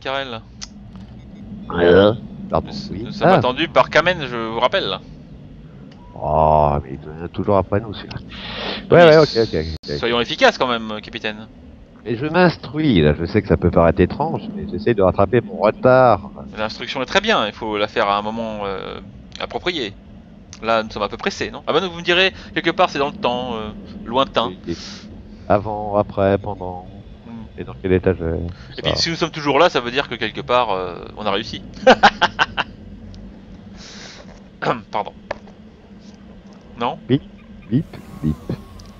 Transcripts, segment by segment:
Karel. Euh, Pardon, Nous, oui. nous sommes Ah. attendus par Kamen, je vous rappelle. Oh, mais il vient toujours après nous, celui-là. Ouais, ouais, ok, ok. Soyons efficaces quand même, capitaine. Mais je m'instruis, là. Je sais que ça peut paraître étrange, mais j'essaie de rattraper mon retard. L'instruction est très bien, il faut la faire à un moment euh, approprié. Là, nous sommes un peu pressés, non? Ah bah non, vous me direz, quelque part c'est dans le temps, euh, lointain. Avant, après, pendant. Et dans quel état je. Et puis si nous sommes toujours là, ça veut dire que quelque part, euh, on a réussi. Pardon. Non Bip, bip.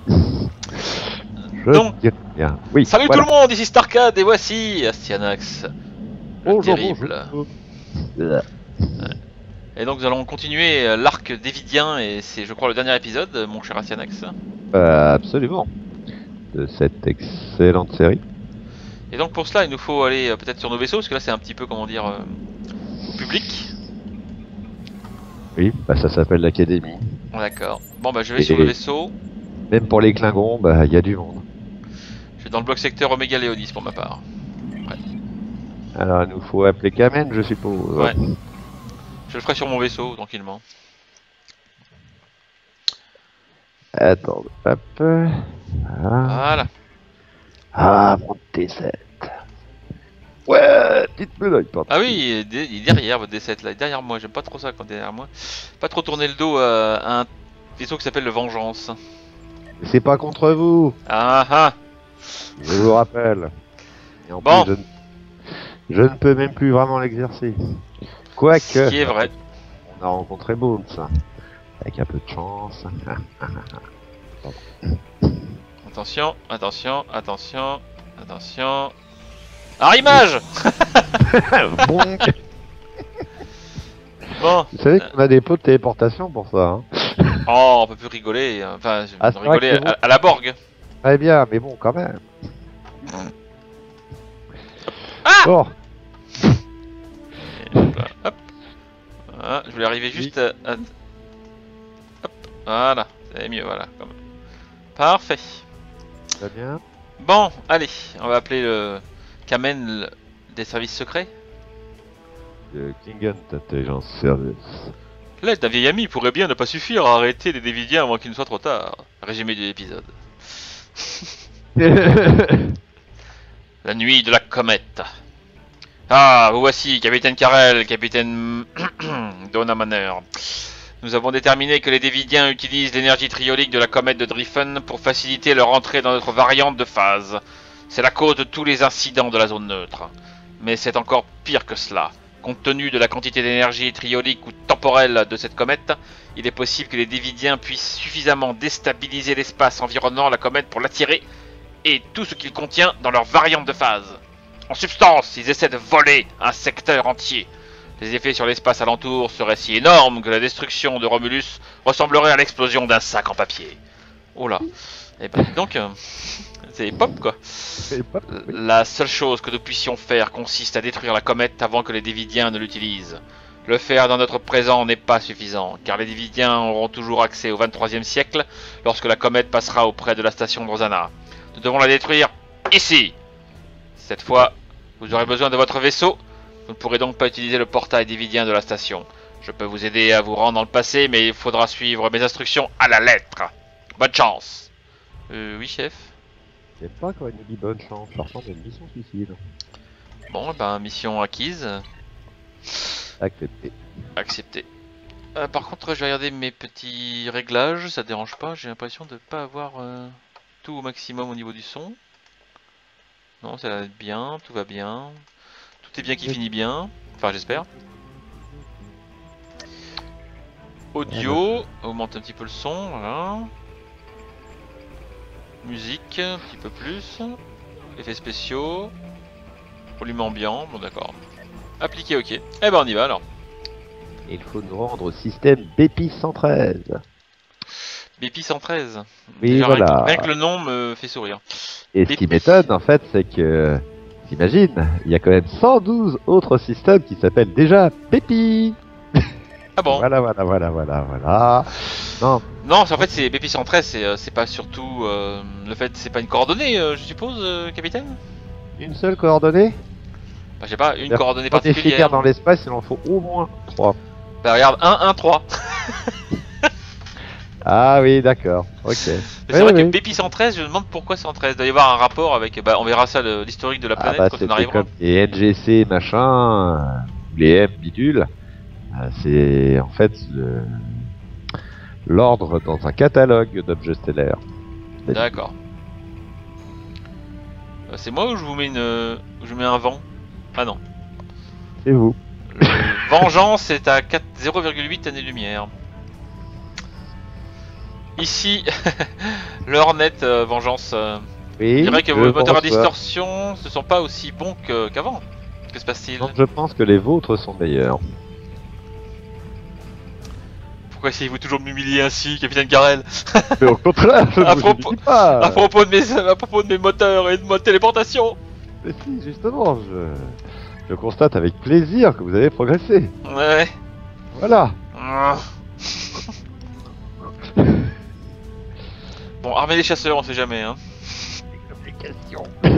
Je Donc- bien. Oui. Salut voilà. tout le monde, ici Starcade et voici Astyanax. Le Bonjour, terrible. bonjour. Euh, Et donc nous allons continuer euh, l'arc d'Evidien et c'est je crois le dernier épisode, mon cher Astyanax. euh, absolument. De cette excellente série. Et donc pour cela il nous faut aller euh, peut-être sur nos vaisseaux parce que là c'est un petit peu comment dire euh, public. Oui, bah ça s'appelle l'Académie. D'accord. Bon bah je vais Et- sur le vaisseau. Même pour les Klingons, bah il y a du monde. Je vais dans le bloc secteur Omega Léonis pour ma part. Alors il nous faut appeler Kamen, je suppose. Ouais. Je le ferai sur mon vaisseau tranquillement. Attends, hop. Voilà. Voilà. Ah, mon T7. Ouais, petite médaille, pardon. Ah oui, il est dé- il est derrière votre D7 là, il est derrière moi, j'aime pas trop ça quand il est derrière moi. Pas trop tourner le dos euh, à un vaisseau qui s'appelle le Vengeance. C'est pas contre vous, Ah ah je vous rappelle. Et en Bon. plus, je, ne- je ne peux même plus vraiment l'exercer. Quoique, Ce qui est vrai. on a rencontré Bones. Avec un peu de chance. Attention, attention, attention, attention. Arrimage bon, Bon, vous savez qu'on a des pots de téléportation pour ça. Hein. oh, on peut plus rigoler, enfin, je- Ah, rigoler à, à la Borg. Très bien, mais bon, quand même. Ah Bon, hop là, hop. Voilà, je voulais arriver juste à... à- Hop, voilà, c'est mieux, voilà. comme- Parfait. Bien. Bon, allez, on va appeler le Kamen des services secrets. Le Klingon Intelligence Service. L'aide d'un vieil ami pourrait bien ne pas suffire à arrêter les Dévidiens avant qu'il ne soit trop tard. Résumé de l'épisode. La nuit de la comète. Ah, vous voici, capitaine Karel, capitaine Donna Manner. Nous avons déterminé que les Dévidiens utilisent l'énergie triolique de la comète de Driffen pour faciliter leur entrée dans notre variante de phase. C'est la cause de tous les incidents de la zone neutre. Mais c'est encore pire que cela. Compte tenu de la quantité d'énergie triolique ou temporelle de cette comète, il est possible que les Dévidiens puissent suffisamment déstabiliser l'espace environnant la comète pour l'attirer et tout ce qu'il contient dans leur variante de phase. En substance, ils essaient de voler un secteur entier. Les effets sur l'espace alentour seraient si énormes que la destruction de Romulus ressemblerait à l'explosion d'un sac en papier. Oh là. Et ben, donc, euh, c'est pop quoi. Oui. La seule chose que nous puissions faire consiste à détruire la comète avant que les Dévidiens ne l'utilisent. Le faire dans notre présent n'est pas suffisant, car les Dévidiens auront toujours accès au 23e siècle lorsque la comète passera auprès de la station de Rosanna. Nous devons la détruire ici. Cette fois, vous aurez besoin de votre vaisseau. Vous ne pourrez donc pas utiliser le portail dévidien de la station. Je peux vous aider à vous rendre dans le passé, mais il faudra suivre mes instructions à la lettre. Bonne chance. Euh, oui, chef. J'aime pas quand il nous dit bonne chance, ça ressemble à une mission suicide. Bon, eh ben, mission acquise. Accepté. Accepté. Euh, par contre, je vais regarder mes petits réglages, ça dérange pas. J'ai l'impression de pas avoir euh, tout au maximum au niveau du son. Non, ça va être bien, tout va bien. Tout est bien qui finit bien. Enfin, j'espère. Audio, augmente un petit peu le son, voilà. Musique, un petit peu plus. Effets spéciaux. Volume ambiant, bon d'accord. Appliqué, ok. Eh ben on y va alors. Il faut nous rendre au système BEPI 113. BP 113. Oui, Déjà, rien, voilà. que, rien que le nom me fait sourire. Et ce qui m'étonne, en fait, c'est que, t'imagines, il y a quand même 112 autres systèmes qui s'appellent déjà BEPI. Ah bon Voilà, voilà, voilà, voilà, voilà. Non, Non, en fait c'est BP 113, c'est euh, c'est pas surtout euh, le fait, c'est pas une coordonnée, euh, je suppose, euh, capitaine? Une seule coordonnée? Bah, je sais pas, une coordonnée particulière. dans l'espace, il en faut au moins 3. Bah, regarde, 1, 1, 3. Ah oui, d'accord. Ok. C'est Oui, vrai oui. que BP 113, je me demande pourquoi 113. Il doit y avoir un rapport avec. Bah, on verra ça, l'historique de la Ah planète bah quand on arrivera. comme les NGC machin, les M bidule. Euh, c'est en fait le- l'ordre dans un catalogue d'objets stellaires. D'accord. Euh, C'est moi ou je vous mets une. euh, je mets un vent? Ah non. C'est vous. Le Vengeance est à 4 0,8 années-lumière. Ici, l'heure nette euh, Vengeance. euh, Oui. je dirais que je vos moteurs à pense, distorsion ne sont pas aussi bons que- qu'avant. Que se passe-t-il? Euh, Je pense que les vôtres sont meilleurs. Pourquoi essayez-vous toujours de m'humilier ainsi, Capitaine Garel? Mais au contraire, je À ne vous propos- le dis pas. à, propos de mes, à propos de mes moteurs et de ma téléportation Mais si, justement, je, je constate avec plaisir que vous avez progressé. Ouais. Voilà. Ah. Bon, armer les chasseurs, on sait jamais. Hein.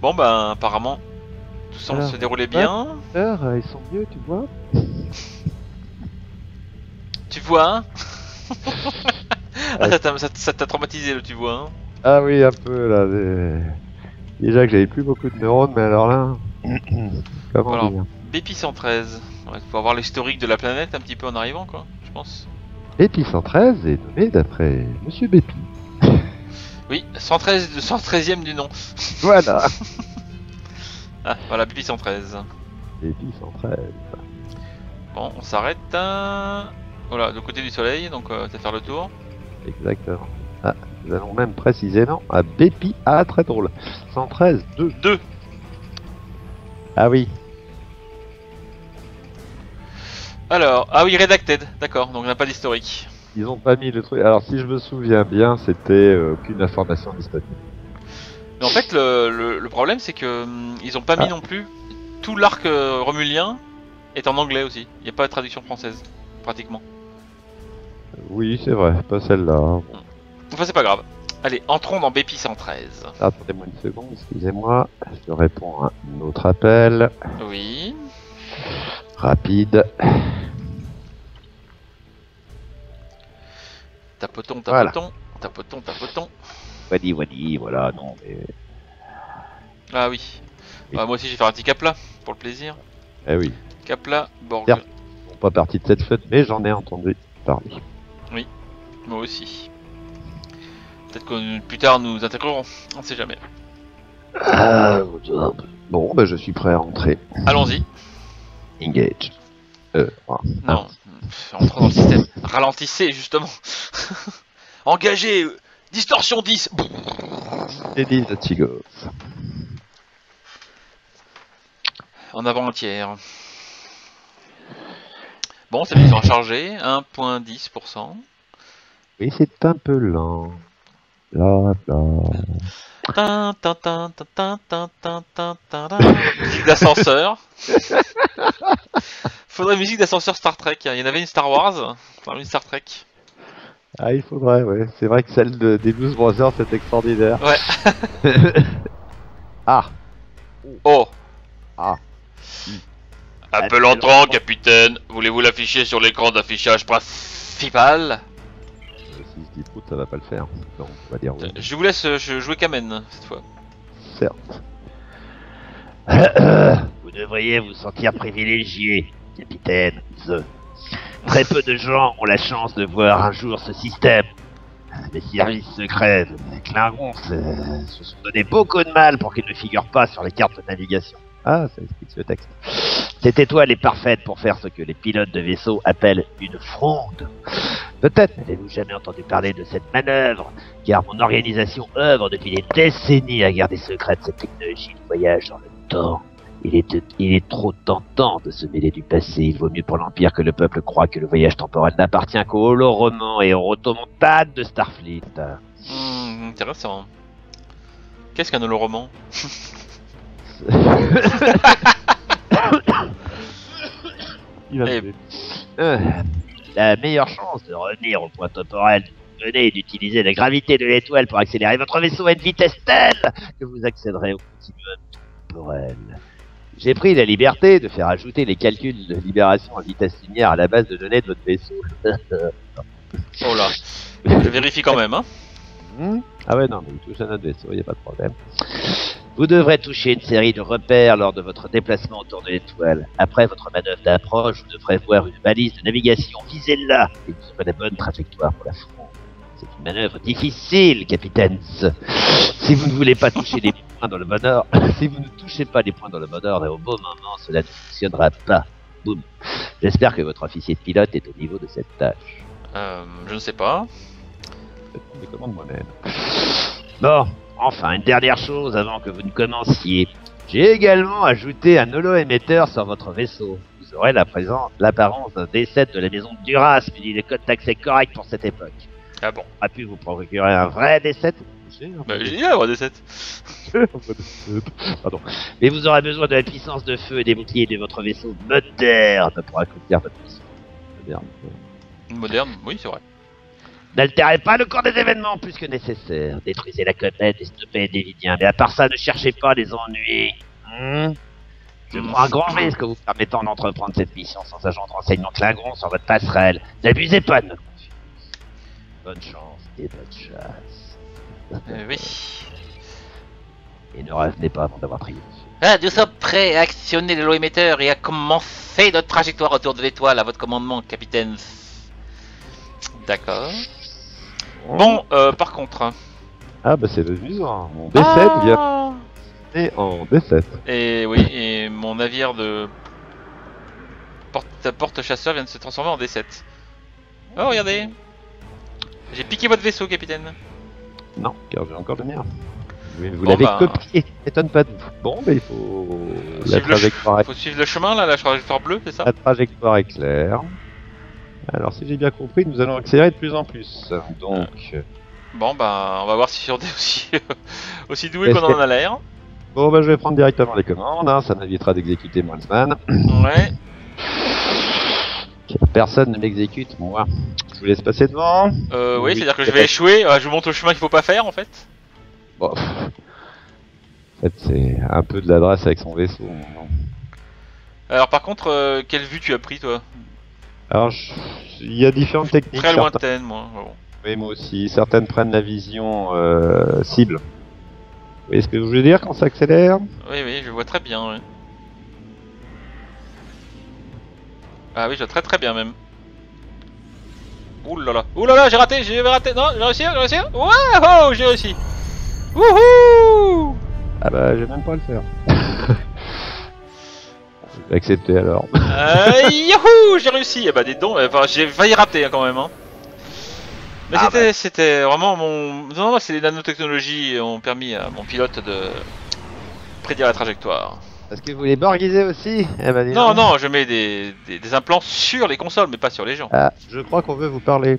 Bon, ben, apparemment, tout semble Alors, se dérouler bien. Euh, ils sont mieux, tu vois. Tu vois, hein Ah, ça t'a- ça ça t'a traumatisé, le tu vois, hein Ah oui, un peu là. Déjà que j'avais plus beaucoup de neurones, mais alors là. Comment dire BP 113. Ouais, faut avoir l'historique de la planète un petit peu en arrivant, quoi, je pense. Bépi 113 est nommé d'après Monsieur Bépi. Oui, 113, 113ème du nom. Voilà. Ah, voilà, BP 113. Bépi 113. Bon, on s'arrête. hein. Voilà, de côté du soleil, donc euh, ça va faire le tour. Exactement. Ah, nous allons même précisément à Bépi. Ah, très drôle. 113, 2. 2. Ah oui. Alors, ah oui, Redacted, d'accord, donc on n'a pas d'historique. Ils ont pas mis le truc. Alors, si je me souviens bien, c'était euh, aucune information disponible. Mais en fait, le, le- le problème, c'est que hum, ils ont pas mis Ah. non plus. Tout l'arc euh, romulien est en anglais aussi. Il n'y a pas de traduction française, pratiquement. Oui, c'est vrai. Pas celle-là. Bon. Enfin, c'est pas grave. Allez, entrons dans BP 113. Attendez-moi une seconde, excusez-moi. Je réponds à un autre appel. Oui. Rapide. Tapotons, Voilà. tapotons. Tapotons, tapotons. Wadi, wadi, voilà, non, mais. Ah oui. Oui. Bah, moi aussi, je vais faire un petit capla, pour le plaisir. Eh oui. Capla, Borg. Certes. Ils font pas partie de cette fête, mais j'en ai entendu parler. Moi aussi. Peut-être que plus tard, nous intégrerons. On sait jamais. Ah, bon, bah, je suis prêt à entrer. Allons-y. Engage. Euh. Non, pff, entrons dans le système. Ralentissez, justement. Engagez euh, Distorsion 10 Et dit the Chigos. En avant un tiers. Bon, c'est bien, ils ont rechargé. 1.10%. Oui, c'est un peu lent. Musique d'ascenseur. Faudrait musique d'ascenseur Star Trek. Il y en avait une Star Wars, enfin une Star Trek. Ah, il faudrait, ouais. C'est vrai que celle de, des Blues Brothers, c'est extraordinaire. Ouais. ah. Oh. Ah. Appel entrant, capitaine. Voulez-vous l'afficher sur l'écran d'affichage principal je dis prout, ça va pas le faire. Donc, on va dire oui. Je vous laisse euh, je- jouer Kamen cette fois. Certes. Vous devriez vous sentir privilégié, capitaine The. Très peu de gens ont la chance de voir un jour ce système. Les services secrets, les Klingons, se, se sont donné beaucoup de mal pour qu'ils ne figurent pas sur les cartes de navigation. Ah, ça explique ce texte. Cette étoile est parfaite pour faire ce que les pilotes de vaisseau appellent une fronde. Peut-être. N'avez-vous jamais entendu parler de cette manœuvre Car mon organisation œuvre depuis des décennies à garder secrète cette technologie de voyage dans le temps. Il est, il est trop tentant de se mêler du passé. Il vaut mieux pour l'Empire que le peuple croit que le voyage temporel n'appartient qu'aux holoromans et aux rotomontades de Starfleet. Hmm, intéressant. Qu'est-ce qu'un holoroman? Il va Eh. Euh, la meilleure chance de revenir au point temporel venez d'utiliser la gravité de l'étoile pour accélérer votre vaisseau à une vitesse telle que vous accéderez au continuum temporel. J'ai pris la liberté de faire ajouter les calculs de libération en vitesse lumière à la base de données de votre vaisseau. Oh là. Je vérifie quand même, hein. Hmm? Ah ouais, non, mais il touche à notre vaisseau, il n'y a pas de problème. Vous devrez toucher une série de repères lors de votre déplacement autour de l'étoile. Après votre manœuvre d'approche, vous devrez voir une balise de navigation. Visez-la et vous aurez la bonne trajectoire pour la France. C'est une manœuvre difficile, capitaine. Si vous ne voulez pas toucher les points dans le bon ordre, si vous ne touchez pas les points dans le bon ordre et au bon moment, cela ne fonctionnera pas. Boum. J'espère que votre officier de pilote est au niveau de cette tâche. Euh, je ne sais pas. Je les commandes moi-même. Bon, enfin, une dernière chose avant que vous ne commenciez. J'ai également ajouté un holo-émetteur sur votre vaisseau. Vous aurez la présence, l'apparence d'un D7 de la maison de Duras, puis les codes d'accès corrects pour cette époque. Ah bon. A pu vous procurer un vrai D7 J'ai un Bah, peu j'ai dit avoir des 7. de- Pardon. Mais vous aurez besoin de la puissance de feu et des boucliers de votre vaisseau moderne pour accomplir votre mission. Merde. Moderne, oui, c'est vrai. N'altérez pas le cours des événements plus que nécessaire. Détruisez la comète et stoppez les Vidiens. Mais à part ça, ne cherchez pas à les ennuyer. Hmm? Je prends un grand risque vous permettant d'entreprendre cette mission sans agent de renseignement Klingon sur votre passerelle. N'abusez pas de notre confiance. Bonne chance et bonne chasse. Euh, oui. Et ne revenez pas avant d'avoir triomphé. Ah, nous sommes prêts à actionner le émetteur et à commencer notre trajectoire autour de l'étoile à votre commandement, capitaine. D'accord. Bon, euh, par contre. Ah bah c'est amusant. Mon D7 vient Ah et en D7. Et oui, et mon navire de porte, porte chasseur vient de se transformer en D7. Oh, regardez J'ai piqué votre vaisseau, capitaine. Non, car j'ai encore le mien. Oui, vous Bon, l'avez bah. copié, ça m'étonne pas de vous. Bon, mais il faut... La Suivre le. Faut suivre le chemin, là, la trajectoire bleue, c'est ça? La trajectoire est claire. Alors, si j'ai bien compris, nous allons accélérer de plus en plus. Donc, Bon, bah, on va voir si on est aussi, aussi doué qu'on en a l'air. bon, bah, je vais prendre directement les commandes. hein, ça m'évitera d'exécuter Molzman. Ouais. Personne ne m'exécute, moi. Je vous laisse passer devant. Euh, oui, Oui, c'est-à-dire que je vais échouer, euh, je vous montre le chemin qu'il faut pas faire, en fait. Bon. En fait, c'est un peu de l'adresse avec son vaisseau. non. Alors, par contre, euh, quelle vue tu as pris, toi? Alors, il y a différentes techniques. Très certains- lointaine, moi. Bon. Oui, moi aussi. Certaines prennent la vision euh, cible. Vous voyez ce que je veux dire quand ça accélère? Oui, oui, je vois très bien, ouais. Ah oui, je vois très très bien même. Ouh là là, ouh là là, j'ai raté, j'ai raté, non, j'ai réussi, j'ai réussi. Wow, j'ai réussi. Wouhou Ah bah, j'ai même pas le faire. accepter alors. euh, Youhou, j'ai réussi. Eh bah dis donc, enfin, j'ai failli rater hein, quand même. Hein. Mais Ah c'était, c'était vraiment mon. Non, non, c'est les nanotechnologies ont permis à mon pilote de prédire la trajectoire. Est-ce que vous les borguisez aussi? Eh ben, Non, non, je mets des, des, des implants sur les consoles, mais pas sur les gens. Ah, je crois qu'on veut vous parler.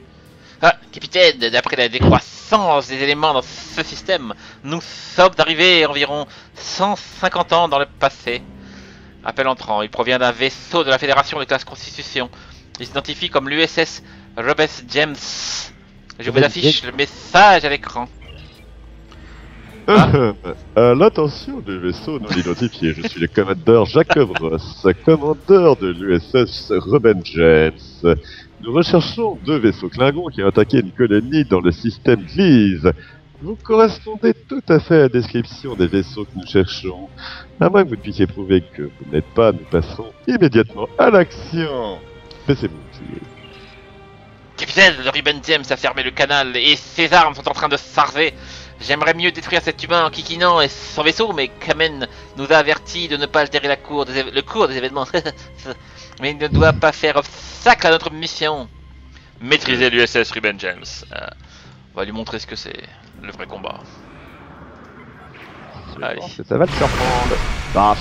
Ah, capitaine, d'après la décroissance des éléments dans ce système, nous sommes arrivés environ 150 ans dans le passé. Appel entrant, il provient d'un vaisseau de la Fédération de classe Constitution. Il s'identifie comme l'USS Robert James. Je vous affiche le message à l'écran. À l'attention du vaisseau non identifié, je suis le commandeur Jacob Ross, commandeur de l'USS Robin James. Nous recherchons deux vaisseaux Klingons qui ont attaqué une colonie dans le système Gliese. Vous correspondez tout à fait à la description des vaisseaux que nous cherchons. À moins que vous ne puissiez prouver que vous n'êtes pas, nous passerons immédiatement à l'action. Baissez-vous. Capitaine, le Ruben James a fermé le canal et ses armes sont en train de s'arver. J'aimerais mieux détruire cet humain en kikinant et son vaisseau, mais Kamen nous a averti de ne pas altérer la cour des le cours des événements. mais il ne doit pas faire obstacle à notre mission. Maîtriser l'USS Ruben James. Euh, on va lui montrer ce que c'est, le vrai combat. Je Allez. pense que ça va le surprendre. Baf.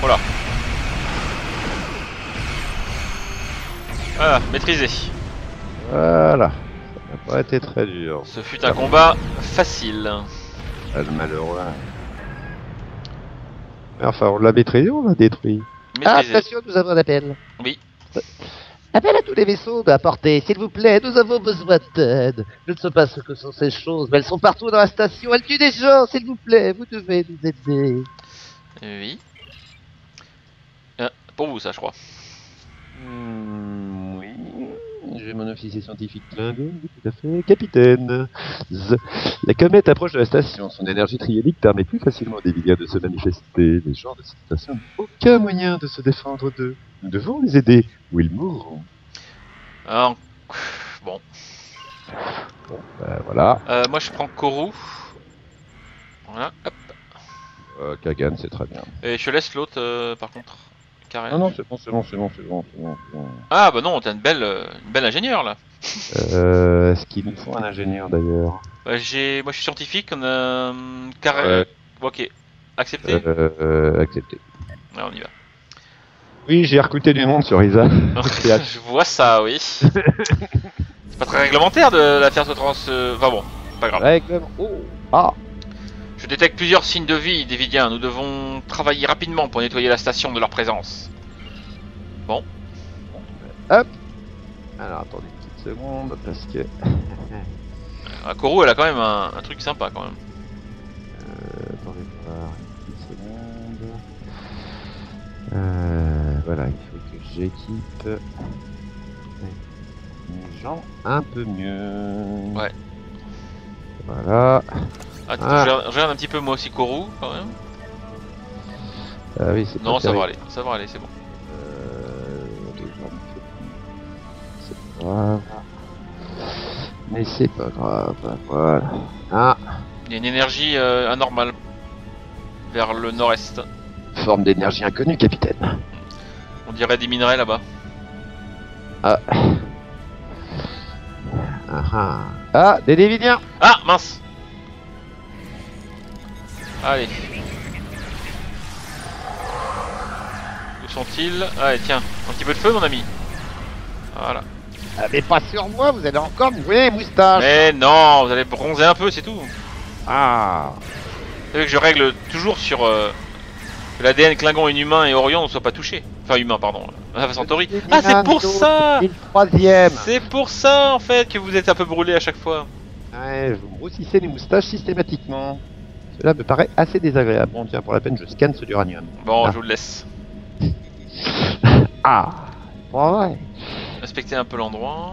Voilà. Voilà, maîtrisé. Voilà. Ça n'a pas été très dur. Ce fut un combat facile. Ah, le malheureux. Mais enfin, on l'a maîtrisé, on l'a détruit? Ah, attention, nous avons un appel. Oui. Appel à tous les vaisseaux d'apporter, s'il vous plaît, nous avons besoin d'aide. Je ne sais pas ce que sont ces choses, mais elles sont partout dans la station, elles tuent des gens, s'il vous plaît, vous devez nous aider. Oui. Ah, pour vous, ça, je crois. Hmm, oui, j'ai mon officier scientifique Klingon, tout à fait. Capitaine, Z. La comète approche de la station. Son énergie triélique permet plus facilement aux Dévidiens de se manifester. Les gens de cette station n'ont aucun moyen de se défendre d'eux. Nous devons les aider, ou ils mourront. Alors, bon. Ben, voilà. Euh, moi, je prends Kourou. Voilà, hop. Euh, Kagan, c'est très bien. Et je laisse l'autre, euh, par contre. Carré. Non, non, c'est bon, c'est bon, c'est bon, c'est bon, c'est bon. c'est bon. Ah, bah non, t'as une belle, euh, une belle ingénieure, là. Euh, est-ce qu'il nous faut un ingénieur d'ailleurs Ouais, j'ai... Moi, je suis scientifique, on a... hum, Carré... Ouais. Ok. Accepté euh, euh, Accepté. Ouais, on y va. Oui, j'ai recruté du monde sur Isa. je vois ça, oui. C'est pas très réglementaire de la faire se trans... euh, Enfin bon, pas grave. Règlement. Oh Ah Je détecte plusieurs signes de vie des Vidiens. Nous devons travailler rapidement pour nettoyer la station de leur présence. Alors attendez une petite seconde, parce que. Ah, Kourou, elle a quand même un, un truc sympa, quand même. Euh, attendez voir une petite seconde. Euh, voilà, il faut que j'équipe les gens un peu mieux. Ouais. Voilà. Attends, Ah. je, regarde, je regarde un petit peu moi aussi Kourou, quand même. Ah oui, c'est Non, pas ça va aller, ça va aller, c'est bon. Euh, les gens me fait- C'est pas grave. Mais c'est pas grave, voilà. Ah, Il y a une énergie euh, anormale vers le nord-est. forme d'énergie inconnue, capitaine. On dirait des minerais là-bas. Ah. Ah, ah. Ah, des Dévidiens Ah, mince Allez. Où sont-ils Allez, tiens, un petit peu de feu, mon ami. Voilà. Ah, mais pas sur moi, vous allez encore les moustaches. Mais non, vous allez bronzer un peu, c'est tout. Ah, Vous savez que je règle toujours sur euh, que l'ADN Klingon inhumain et Orion ne soit pas touché. Enfin, humain, pardon. Ah. Ah, c'est pour ça troisième. C'est pour ça, en fait, que vous êtes un peu brûlé à chaque fois. Ouais, vous me roussissez les moustaches systématiquement. Cela me paraît assez désagréable. Bon, tiens, pour la peine, je scanne ce d'uranium. Bon, Ah. je vous le laisse. Ah Ouais, Inspectez un peu l'endroit.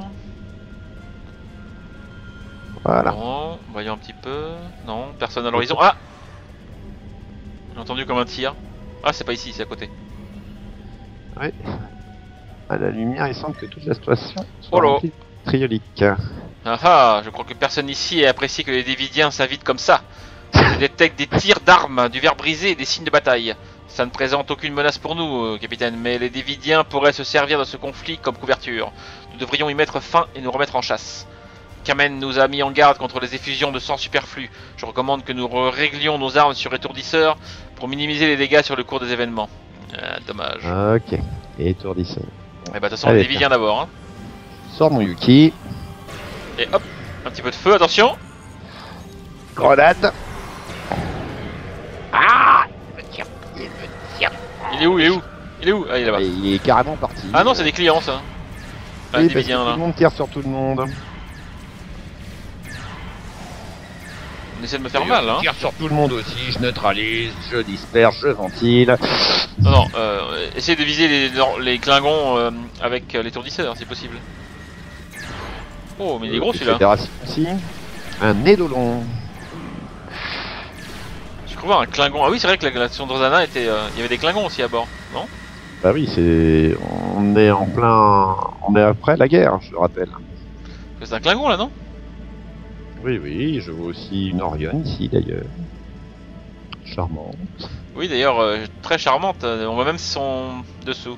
voilà. Bon, voyons un petit peu. Non, personne à l'horizon. Ah J'ai entendu comme un tir. Ah, c'est pas ici, c'est à côté. À la lumière, il semble que toute la situation soit Oh triolique. Ah ah, je crois que personne ici ait apprécié que les Dévidiens s'invitent comme ça. Je détecte des tirs d'armes, du verre brisé et des signes de bataille. Ça ne présente aucune menace pour nous, euh, capitaine, mais les Dévidiens pourraient se servir de ce conflit comme couverture. Nous devrions y mettre fin et nous remettre en chasse. Kamen nous a mis en garde contre les effusions de sang superflu. Je recommande que nous réglions nos armes sur étourdisseur pour minimiser les dégâts sur le cours des événements. Ah, dommage. Ok. Et étourdisseur. Eh bah, de toute façon, Allez, les Dévidiens d'abord. Hein. Sors mon Yuki. Et hop, un petit peu de feu, attention Grenade. Ah, il me tire, il me tire. Il est où Il est où? Il est où? Ah, il est là-bas. Il est carrément parti. Ah non, c'est des clients ça. Ah, Oui, des parce que Dévidiens, tout là. le monde tire sur tout le monde. On essaie de me faire mal, hein. Je tire sur tout le monde aussi, je neutralise, je disperse, je ventile. Non, non, euh, essayez de viser les, les Klingons euh, avec euh, l'étourdisseur, si possible. Oh, mais il est gros celui-là. Fédération aussi. Un édolon. Je crois voir un Klingon. Ah oui, c'est vrai que la station de Rosana était. euh, Il y avait des Klingons aussi à bord, non? Bah oui, c'est. On est en plein. On est après la guerre, je le rappelle. C'est un Klingon là, non? Oui, oui, je vois aussi une Orion ici d'ailleurs. Charmant. Oui, d'ailleurs, euh, très charmante. On voit même son dessous.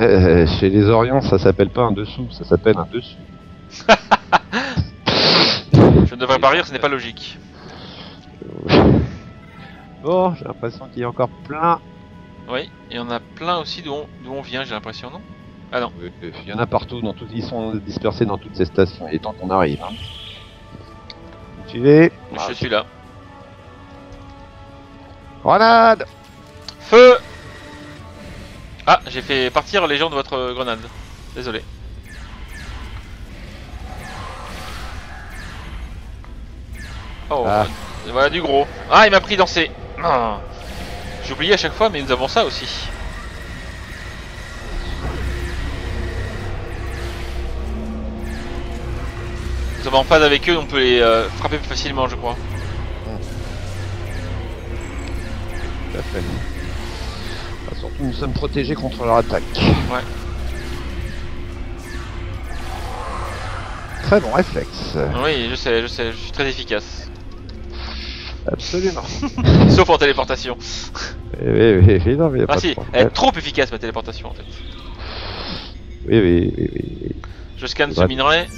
Euh, chez les Orions, ça s'appelle pas un dessous, ça s'appelle un dessus. Je ne devrais pas rire, ce n'est pas logique. Bon, j'ai l'impression qu'il y a encore plein. Oui, il y en a plein aussi d'où on, d'où on vient, j'ai l'impression, non? Euh, Il y en a partout, dans tout... ils sont dispersés dans toutes ces stations. Est temps qu'on arrive. Hein. Vous suivez Je suis là. Grenade Feu Ah, j'ai fait partir les gens de votre grenade. Désolé. Oh, Ah. voilà du gros. Ah, il m'a pris dans ses... Ah. J'oublie à chaque fois, mais nous avons ça aussi. Nous sommes en phase avec eux, on peut les euh, frapper plus facilement, je crois. Tout à fait. Ah, surtout, nous sommes protégés contre leur attaque. Ouais. Très bon réflexe. Oui, je sais, je sais, je suis très efficace. Absolument. Sauf en téléportation. oui, oui, oui, oui, non, mais y a Ah pas de si, elle est trop efficace ma téléportation en fait. Oui, oui, oui, oui, oui. Je scanne ce minerai.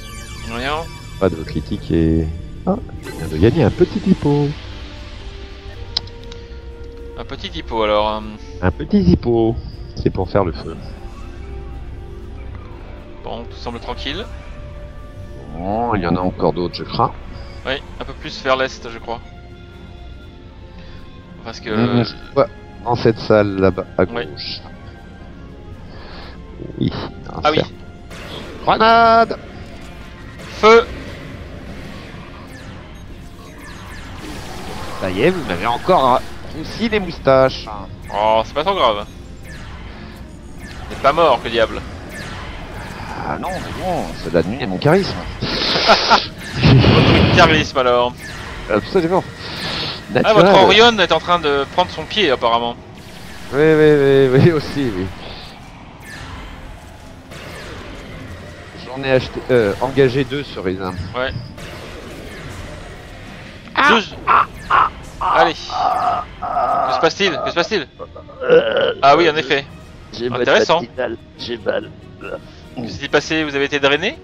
Rien. Pas de vos critiques et... Ah, je viens de gagner un petit hippo. Un petit hippo alors. euh, Un petit hippo. C'est pour faire le feu. Bon, tout semble tranquille. Bon, il y en a encore d'autres, je crains. Oui, un peu plus vers l'est, je crois. Parce que. Mmh, je vois dans cette salle là-bas à Ouais. gauche. Oui. Ah oui. Grenade feu Ça y est, vous m'avez encore roussi les moustaches. Oh, c'est pas trop grave. Vous n'êtes pas mort, que diable. Ah non, mais bon, c'est la nuit et mon charisme. Votre charisme alors. Absolument. Ah, votre Orion est en train de prendre son pied apparemment. Oui, oui, oui, oui, aussi, oui. J'en ai acheté, euh, engagé deux cerises. hein. Ouais. Deux- Allez. Que se passe-t-il Que se passe-t-il Ah oui, en effet. J'ai mal Intéressant. j'ai mal. Que s'est-il passé Vous avez été drainé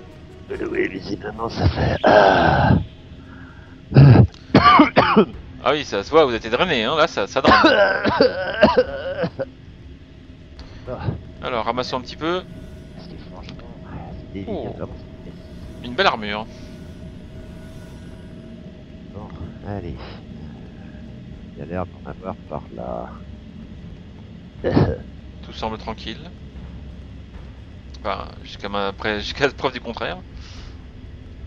Euh, Oui, visiblement ça fait. Ah. Oui, ça se voit, vous êtes drainé, hein. là ça, ça draine. Alors, ramassons un petit peu. Oh. vraiment. Une belle armure. Bon, allez. Il y a l'air d'en avoir par là. Tout semble tranquille. Enfin, jusqu'à ma... jusqu'à preuve du contraire.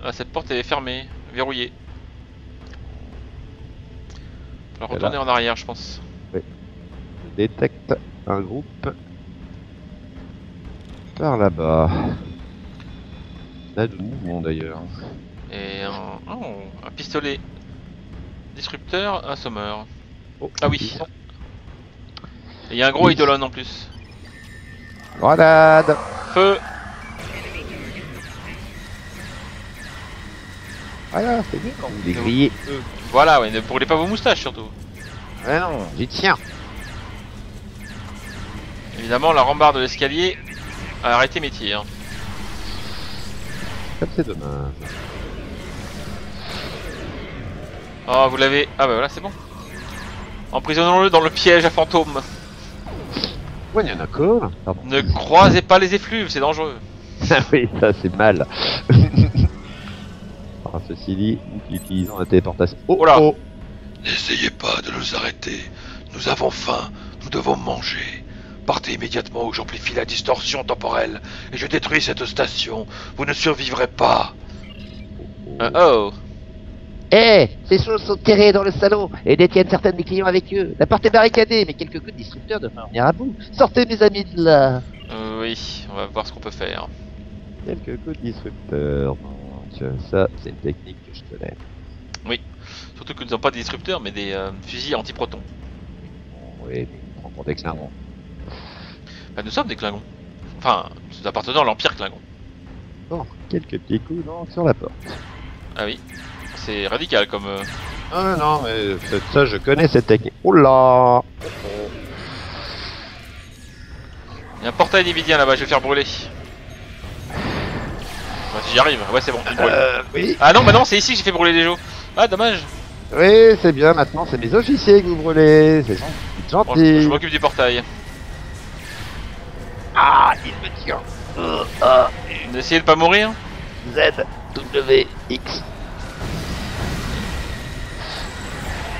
Ah, cette porte est fermée, verrouillée. Là retourner en arrière, je pense. Je détecte un groupe par là-bas. Là de mouvement d'ailleurs. Et un, oh, un pistolet disrupteur, un sommeur. Oh, Ah oui. Il y a un gros Oui. eidolon en plus. Grenade Feu Voilà, c'est bien quand vous les grillez. Voilà, ouais, ne brûlez pas vos moustaches surtout. Ouais non, j'y tiens. Évidemment, la rambarde de l'escalier a arrêté mes tirs. Comme c'est dommage. Oh, vous l'avez. Ah bah voilà, c'est bon. Emprisonnons-le dans le piège à fantômes. Ouais, il y en a encore. Ne croisez pas les effluves, c'est dangereux. Ah oui, ça c'est mal. Alors, ceci dit, nous utilisons la téléportation. Oh, Oh là. oh. N'essayez pas de nous arrêter. Nous avons faim. Nous devons manger. Partez immédiatement ou j'amplifie la distorsion temporelle et je détruis cette station. Vous ne survivrez pas. Euh, oh. Eh, ces choses sont terrées dans le salon et détiennent certains des clients avec eux. La porte est barricadée, mais quelques coups de disrupteur devraient en venir à bout. Sortez mes amis de là. Euh, oui, on va voir ce qu'on peut faire. Quelques coups de disrupteur. Ça, c'est une technique que je connais. Surtout que nous n'avons pas des disrupteurs, mais des euh, fusils anti-protons. Oui, mais prends pour des clingons. Enfin, nous sommes des Klingons. Enfin, nous appartenons à l'Empire Klingon. Bon, quelques petits coups sur la porte. Ah oui, c'est radical comme... euh, Ah non, mais faites ça, je connais cette technique. Oh là Il y a un portail Nvidia là-bas, je vais le faire brûler. Ouais, si j'y arrive, ouais c'est bon, il brûle. Euh, oui. Ah non, bah non, c'est ici que j'ai fait brûler les gens. Ah dommage. Oui, c'est bien, maintenant c'est mes officiers que vous brûlez. C'est gen- c'est Bon, je gentil. m'occupe du portail. Ah, il me tient. Euh, A, Essayez de pas mourir. Z, W, X.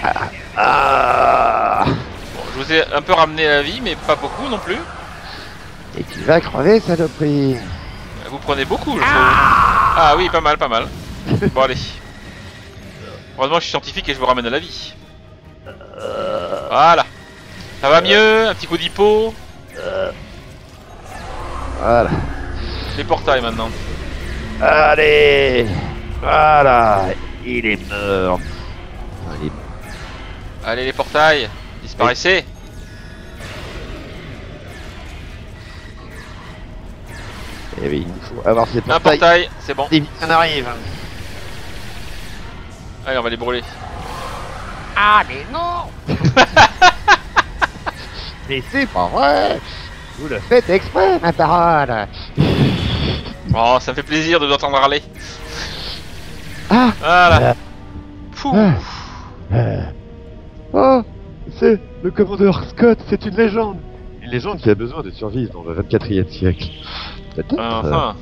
Ah, ah. Bon, je vous ai un peu ramené la vie, mais pas beaucoup non plus. Et tu vas crever, saloperie Vous prenez beaucoup, je trouve. Ah oui, pas mal, pas mal. Bon, allez. Heureusement, je suis scientifique et je vous ramène à la vie. Voilà. Ça va mieux Un petit coup d'hippo Voilà. Les portails maintenant. Allez Voilà Il est mort. Allez, Allez, les portails Disparaissez Eh oui, il faut avoir ces Un portails. portail, c'est bon. Et on arrive. Allez, on va les brûler. Ah mais non Mais c'est pas vrai Vous le faites exprès, ma parole Oh, ça me fait plaisir de vous entendre râler. Ah Voilà. Fou. Ah. Euh. Oh C'est le commandeur Scott, c'est une légende Une légende qui a besoin de survivre dans le 24e siècle. Peut-être euh, Enfin,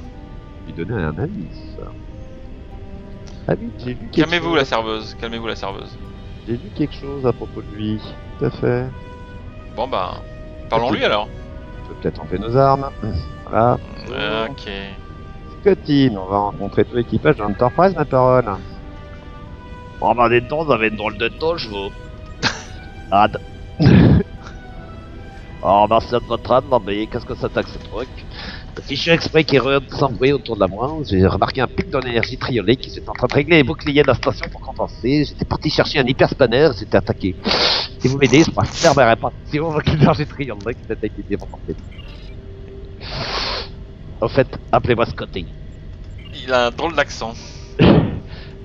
lui donner un indice. Ah oui, j'ai vu quelque calmez-vous chose. la serveuse, calmez-vous la serveuse. J'ai vu quelque chose à propos de lui. Tout à fait. Bon bah, parlons-lui alors. Peut-être enlever nos armes. Voilà. Ok. Scottine, on va rencontrer tout l'équipage de l'Enterprise, ma parole. Oh bah des temps, vous avez une drôle de touche, vous Ah d- Oh merci de votre âme, non mais qu'est-ce que ça taxe ce truc Si je suis exprès qui bruit autour de la moi, j'ai remarqué un pic d'énergie triolée qui s'est en train de régler les boucliers de la station pour compenser. J'étais parti chercher un hyper spanner, j'étais attaqué. Si vous m'aidez, je pourrais faire mes réparations avec l'énergie triolée qui s'est attaqué pour tenter. Au fait, appelez-moi Scotty. Il a un drôle d'accent.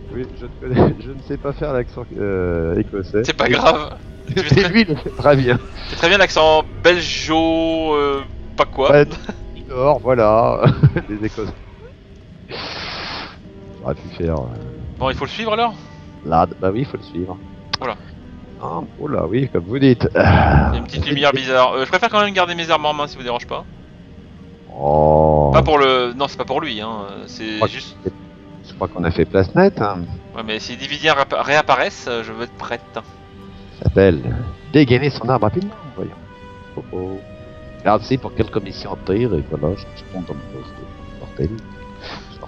Oui, je ne, connais- je ne sais pas faire l'accent euh, écossais. C'est pas grave. Très, lui, il le fait très bien. fais très bien l'accent belgeo, euh, pas quoi. Ouais, voilà. Les Écossais. J'aurais pu faire. euh, Bon, il faut le suivre alors? Là, bah oui, il faut le suivre. Oula. Ah, oh là, oui, comme vous dites. Il y a une petite lumière bizarre. Euh, je préfère quand même garder mes armes en main si vous dérange pas. Oh. Pas pour le. Non, c'est pas pour lui, hein. C'est juste. Je crois qu'on a fait place nette. Hein. Ouais, mais si les Dividiens réappa- réapparaissent, euh, je veux être prête. Ça s'appelle dégainer son arme rapidement, voyons. Oh oh. Merci pour quelques missions en tir, et voilà, je, tombe dans le poste. Mortel.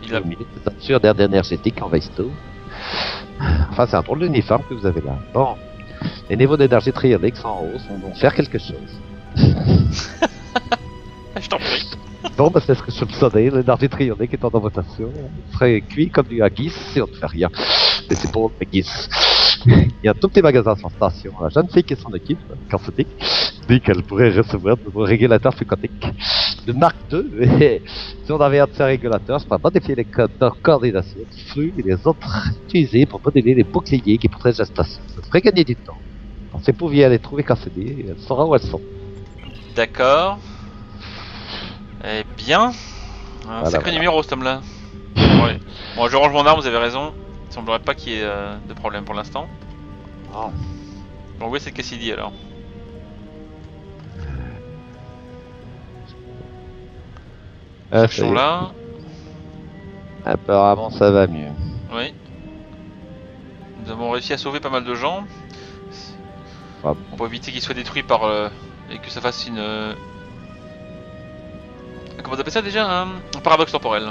Il suis a- de absurde air énergétique envahissent tout. Enfin, c'est un drôle d'uniforme que vous avez là. Bon. Les niveaux d'énergie triodique sont en hausse, on va faire quelque chose. Je t'en prie. Bon, bah, c'est ce que je soupçonnais. L'énergie triodique est en augmentation. On serait cuit comme du haggis si on ne fait rien. Mais c'est pour le haggis. Il y a un tout petit magasin sans station. La jeune fille qui s'en occupe, Cancetique, dit qu'elle pourrait recevoir de nouveaux régulateurs psychotiques de marque 2. Mais si on avait un de ces régulateurs, je pourrais modifier les codes de coordination du flux et les autres utilisés pour modeler les boucliers qui protègent la station. Ça ferait gagner du temps. Quand c'est pour les trouver Cassidy, elle saura où elles sont. D'accord. Eh bien. Un Voilà, sacré voilà. numéro cet homme-là? Ouais. Bon, je range mon arme, vous avez raison. Il semblerait pas qu'il y ait euh, de problème pour l'instant. Non. Bon, oui, c'est Cassidy alors? Ah, là. Apparemment, ça va mieux. Oui. Nous avons réussi à sauver pas mal de gens. Ah, Pour éviter qu'ils soient détruits par. euh, et que ça fasse une. euh, Comment on appelle ça déjà Un, un paradoxe temporel?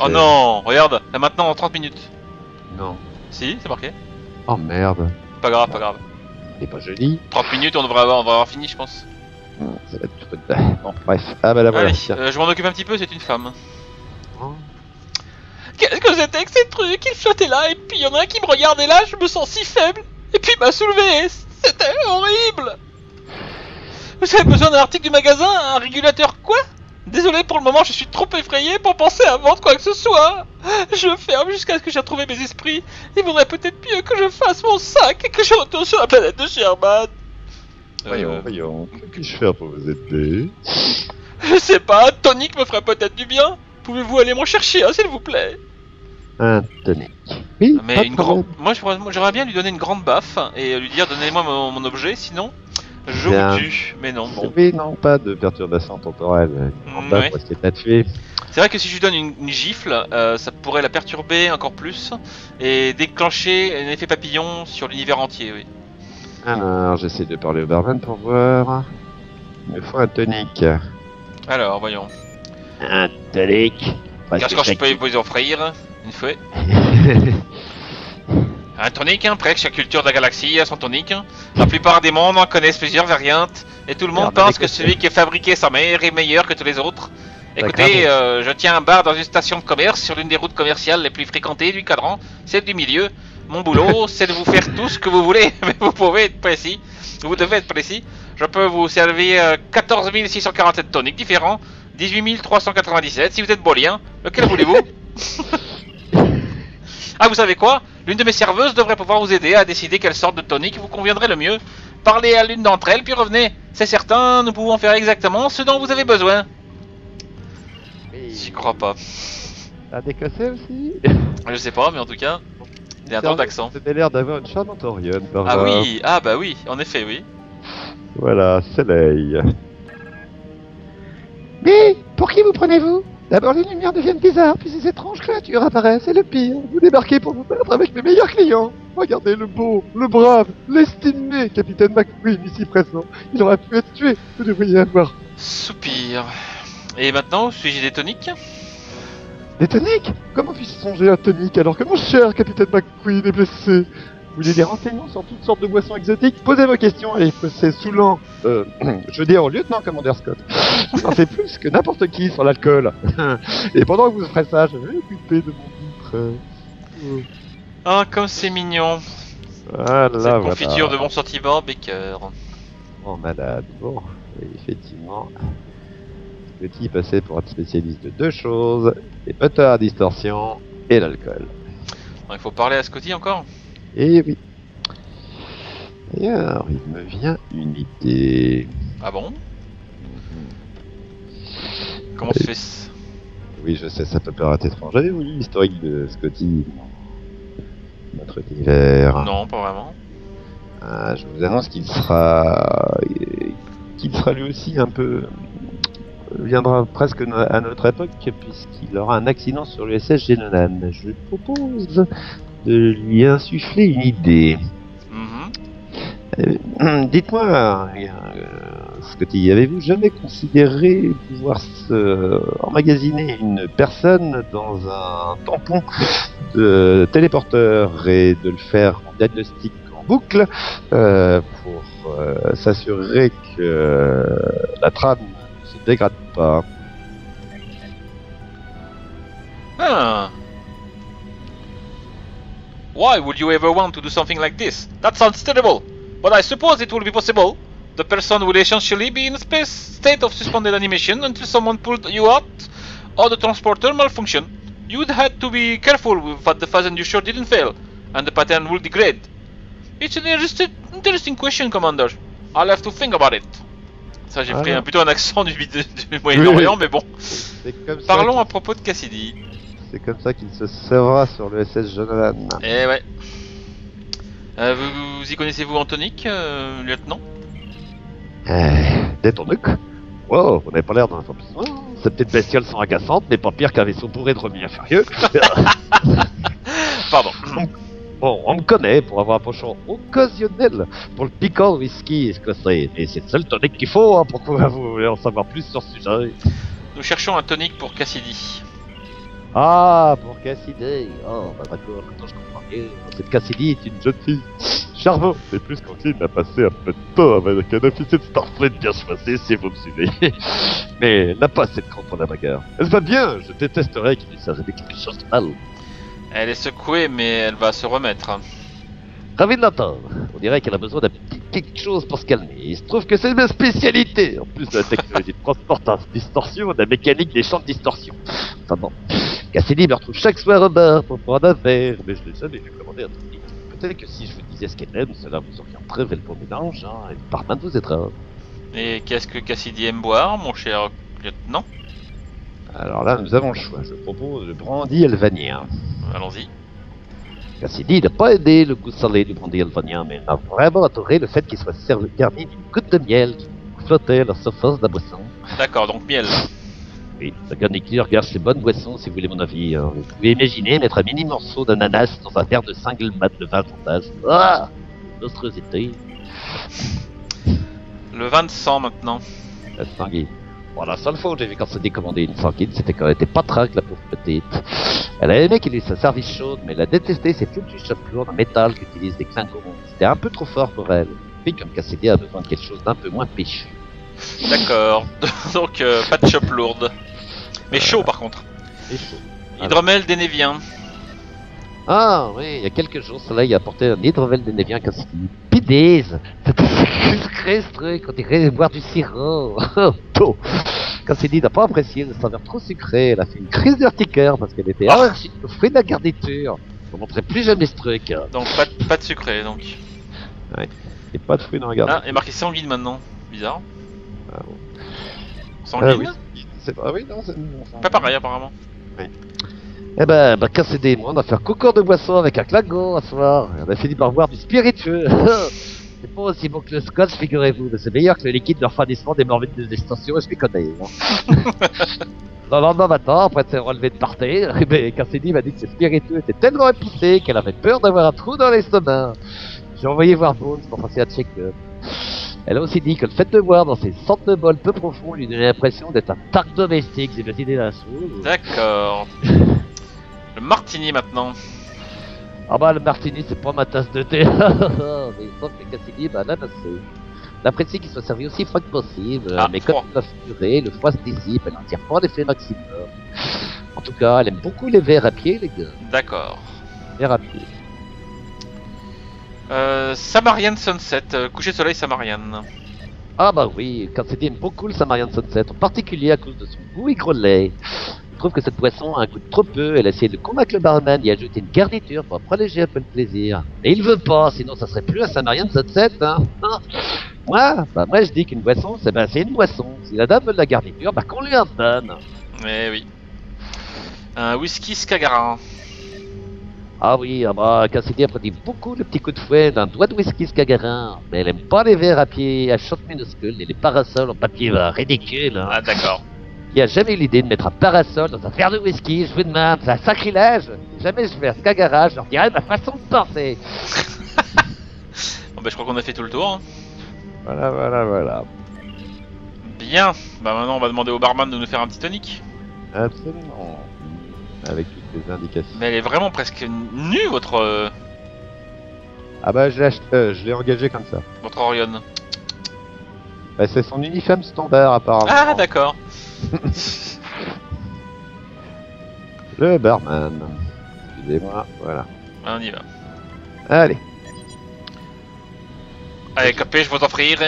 Oh non Regarde Là maintenant en 30 minutes. Non. Si, c'est marqué. Oh merde. Pas grave, pas grave. C'est pas joli. 30 minutes, on devrait avoir, on devrait avoir fini, je pense. Ça va être de- Bon, bref. Ah bah là voilà. Allez, euh, je m'en occupe un petit peu, c'est une femme. Oh. Qu'est-ce que c'était que ces trucs? Ils flottaient là, et puis il y en a un qui me regardait là, je me sens si faible, et puis il m'a soulevé, c'était horrible Vous avez besoin d'un article du magasin? Un régulateur quoi? Désolé pour le moment, je suis trop effrayé pour penser à vendre quoi que ce soit Je ferme jusqu'à ce que j'ai retrouvé mes esprits. Il vaudrait peut-être mieux que je fasse mon sac et que je retourne sur la planète de Sherman. Voyons, Euh, voyons. Que puis-je faire pour vous aider? Je sais pas, tonic me ferait peut-être du bien. Pouvez-vous aller m'en chercher, hein, s'il vous plaît? Un tonic. Oui, Mais pas une grande. Moi, j'aimerais bien lui donner une grande baffe et lui dire donnez-moi mon, mon objet, sinon vous tue. Mais non, bon. Oui, non, pas de perturbation temporelle. Mm, ouais. C'est vrai que si je lui donne une, une gifle, euh, ça pourrait la perturber encore plus et déclencher un effet papillon sur l'univers entier. Oui. Alors, j'essaie de parler au barman pour voir. Il me faut un tonic. Alors, voyons. Un tonic. Qu'est-ce que je peux vous offrir Une fois Un tonic, hein, presque chaque culture de la galaxie a son tonic. hein. La plupart des mondes en connaissent plusieurs variantes, et tout le monde Merde, pense que celui qui est fabriqué sa mère est meilleur que tous les autres. D'accord. Écoutez, euh, je tiens un bar dans une station de commerce sur l'une des routes commerciales les plus fréquentées du cadran, celle du milieu. Mon boulot, c'est de vous faire tout ce que vous voulez, mais vous pouvez être précis. Vous devez être précis. Je peux vous servir euh, 14 647 toniques différents, 18 397 si vous êtes bolien. Lequel voulez-vous? Ah, vous savez quoi? L'une de mes serveuses devrait pouvoir vous aider à décider quelle sorte de tonique vous conviendrait le mieux. Parlez à l'une d'entre elles, puis revenez. C'est certain, nous pouvons faire exactement ce dont vous avez besoin. J'y crois pas. Un écossais aussi? Je sais pas, mais en tout cas, il y a un drôle d'accent. C'était l'air d'avoir une charmante Orion par Ah là. oui, ah bah oui, en effet, oui. Voilà, soleil. Mais pour qui vous prenez-vous? D'abord les lumières deviennent bizarres, puis ces étranges créatures apparaissent, c'est le pire. Vous débarquez pour vous battre avec mes meilleurs clients. Regardez le beau, le brave, l'estimé capitaine McQueen ici présent. Il aurait pu être tué, vous devriez avoir. Soupir. Et maintenant, suis-je des toniques? Des toniques? Comment puis-je songer à tonique alors que mon cher capitaine McQueen est blessé? Vous voulez des renseignements sur toutes sortes de boissons exotiques Posez vos questions et c'est Soulan, euh, je veux dire au lieutenant commandeur Scott. J'en sais plus que n'importe qui sur l'alcool. et pendant que vous ferez ça, je vais m'occuper de mon titre. Euh, Ah, comme c'est mignon. Voilà, Cette voilà. confiture de bon sentiment, Baker. Oh, malade. Bon, effectivement. Le type passait pour être spécialiste de deux choses les moteurs à distorsion et l'alcool. Bon, il faut parler à Scotty encore? Et oui. D'ailleurs, il me vient une idée. Ah bon? Comment se fait Oui, je sais, ça peut paraître étrange. Avez-vous lu l'historique de Scotty? Notre univers. Non, pas vraiment. Ah, je vous annonce qu'il sera. qu'il sera lui aussi un peu. viendra presque à notre époque, puisqu'il aura un accident sur l'USS Genonan. Je propose de lui insuffler une idée. Mhm. Euh, Dites-moi, euh, Scotty, avez-vous jamais considéré pouvoir se emmagasiner une personne dans un tampon de téléporteur et de le faire en diagnostic en boucle euh, pour euh, s'assurer que euh, la trame ne se dégrade pas Ah. Why would you ever want to do something like this? That sounds terrible. But I suppose it will be possible. The person will essentially be in a space state of suspended animation until someone pulled you out or the transporter malfunction. You'd have to be careful with that the fasten you sure didn't fail, and the pattern will degrade. It's an interesting, interesting question, Commander. I'll have to think about it. Ça, j'ai Ah pris un, plutôt un accent du, du Moyen-Orient, mais bon. Ça Parlons qu'il- à propos de Cassidy. C'est comme ça qu'il se sauvera sur le SS Jonathan. Eh ouais. Euh, vous, vous y connaissez-vous Antonique, euh, lieutenant? Euh, Détendez Wow, on n'avait pas l'air d'un besoin. Ces petites bestioles sont agaçantes, mais pas pire qu'un vaisseau bourré de remis inférieux. Pardon. bon, on me connaît pour avoir un penchant occasionnel pour le piquant whisky écossais. Mais c'est le seul tonique qu'il faut hein, pour que vous voulez en savoir plus sur ce sujet. Nous cherchons un tonique pour Cassidy. Ah, pour Cassidy. Oh, bah d'accord, maintenant je comprends mieux. Cette Cassidy est une jeune fille charmante. Et plus qu'encline à passer un peu de temps avec un officier de Starfleet bien choisi, si vous me suivez. Mais elle n'a pas assez de cran pour la bagarre. Elle va bien, je détesterais qu'il lui s'arrive quelque chose de mal. Elle est secouée, mais elle va se remettre. Ravi de l'entendre. On dirait qu'elle a besoin d'un petit quelque chose pour se calmer. Il se trouve que c'est ma spécialité. En plus de la technologie de transport en distorsion, de la mécanique des champs de distorsion. Enfin bon. Cassidy me retrouve chaque soir au bar pour prendre un verre, mais je l'ai jamais vu commander un truc. Peut-être que si je vous disais ce qu'elle aime, cela vous orienterait vers le bon mélange, hein, et le barman vous aidera. Et qu'est-ce que Cassidy aime boire, mon cher lieutenant? Alors là, nous avons le choix. Je propose le brandy helvanien. Allons-y. Cassidy n'a pas aidé le goût salé du brandy helvanien, mais a vraiment adoré le fait qu'il soit servi garni d'une goutte de miel qui flottait à la surface de la boisson. D'accord, donc miel. Oui, la garniture gâche ces bonnes boissons, si vous voulez mon avis. hein. Vous pouvez imaginer mettre un mini morceau d'ananas dans un verre de single mat de vin chantage. Ah. Le vin de sang maintenant. La sanguine. Bon, la seule fois où j'ai vu quand c'était commandé une sanguine, c'était quand elle était pas traque, la pauvre petite. Elle a aimé qu'il ait sa service chaude, mais elle a détesté ces foutus chapeaux lourds en métal qu'utilisent les Klingons. C'était un peu trop fort pour elle. Puis comme Cassidy a besoin de quelque chose d'un peu moins péchu. D'accord. Donc euh, pas de chope lourde. Mais chaud par contre. Et chaud. Hydromel des Néviens. Ah oui, il y a quelques jours, Soleil a apporté un hydrovel de Névien Cassidy. Pidise C'était sucré ce truc, on dirait boire du sirop. Tôt Cassidy n'a pas apprécié le saveur trop sucré, elle a fait une crise d'urticaire parce qu'elle était Ah. allergique aux fruits de la garniture. Je ne montrerai plus jamais ce truc. Donc pas de, pas de sucré donc. Et pas de fruits dans la garde. Ah, et marqué sanguine maintenant. Bizarre. Ah bon. Ah oui. C'est pas, ah oui, non, c'est Pas pareil apparemment. Eh ben, bah, Cassidy et moi, on a fait un concours de boissons avec un Klingon ce soir. Et on a fini par boire du spiritueux. C'est pas aussi bon que le scotch, figurez-vous, mais c'est meilleur que le liquide de refroidissement des morvines de extension, et je m'y connais. hein. Le lendemain matin, après s'être relevé de partir, mais Cassidy m'a dit que ce spiritueux était tellement épicé qu'elle avait peur d'avoir un trou dans l'estomac. J'ai envoyé voir Bones pour passer un check-up. Elle a aussi dit que le fait de boire dans ces centres de bol peu profonds lui donnait l'impression d'être un tarque domestique. J'ai validé la chose. D'accord. Le martini maintenant. Ah bah le martini c'est pas ma tasse de thé. mais sauf que Cassidy, bah là, c'est... J'apprécie qu'il soit servi aussi froid que possible, Ah, mais froid. comme il figurer, le froid se dissipe, elle ne tire pas l'effet maximum. En tout cas, elle aime beaucoup les verres à pied, les gars. D'accord. Verres à pied. Euh, Samarian Sunset. euh, coucher de soleil Samarian. Ah bah oui, Cassidy aime beaucoup le Samarian Sunset, en particulier à cause de son goût lait. Je trouve que cette boisson a un goût de trop peu, elle a essayé de convaincre le barman d'y ajouter une garniture pour alléger un peu le plaisir. Et il veut pas, sinon ça serait plus un Samarian Sunset, hein. Moi, bah moi je dis qu'une boisson, c'est ben, c'est une boisson. Si la dame veut de la garniture, bah qu'on lui en donne. Eh oui. Un whisky Skagarin. Ah oui, ah bah, Cassidy apprécie beaucoup le petit coup de fouet d'un doigt de whisky Skagarin. Mais elle aime pas les verres à pied à shot minuscule et les parasols en papier vin ridicule. Hein. Ah d'accord. Qui a jamais eu l'idée de mettre un parasol dans un verre de whisky Je vous demande, c'est un sacrilège jamais je vais à Skagara, je leur dirai ma façon de penser. Bon bah je crois qu'on a fait tout le tour. hein. Voilà, voilà, voilà. Bien. Bah maintenant on va demander au barman de nous faire un petit tonic. Absolument. Avec indications. Mais elle est vraiment presque nue votre euh, Ah bah je l'ai ach- euh, je l'ai engagé comme ça. votre Orion. Bah, c'est son uniforme standard apparemment. Ah d'accord. Le barman. Excusez-moi, voilà. On y va. Allez. Allez copé, je vous offrir.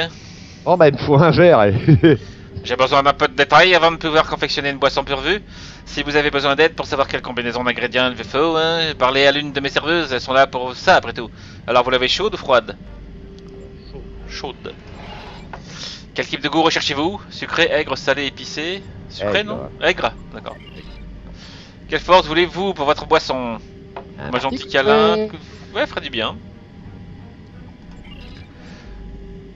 Bon bah il me faut un verre. et- J'ai besoin d'un peu de détails avant de pouvoir confectionner une boisson pure vue. Si vous avez besoin d'aide pour savoir quelle combinaison d'ingrédients il vous faut, hein, parlez à l'une de mes serveuses, elles sont là pour ça après tout. Alors vous l'avez chaude ou froide? Chaude. Quel type de goût recherchez-vous? Sucré, aigre, salé, épicé? Sucré, Aigre. non? Aigre D'accord. Quelle force voulez-vous pour votre boisson? Un Moi gentil câlin. Ouais, ferait du bien.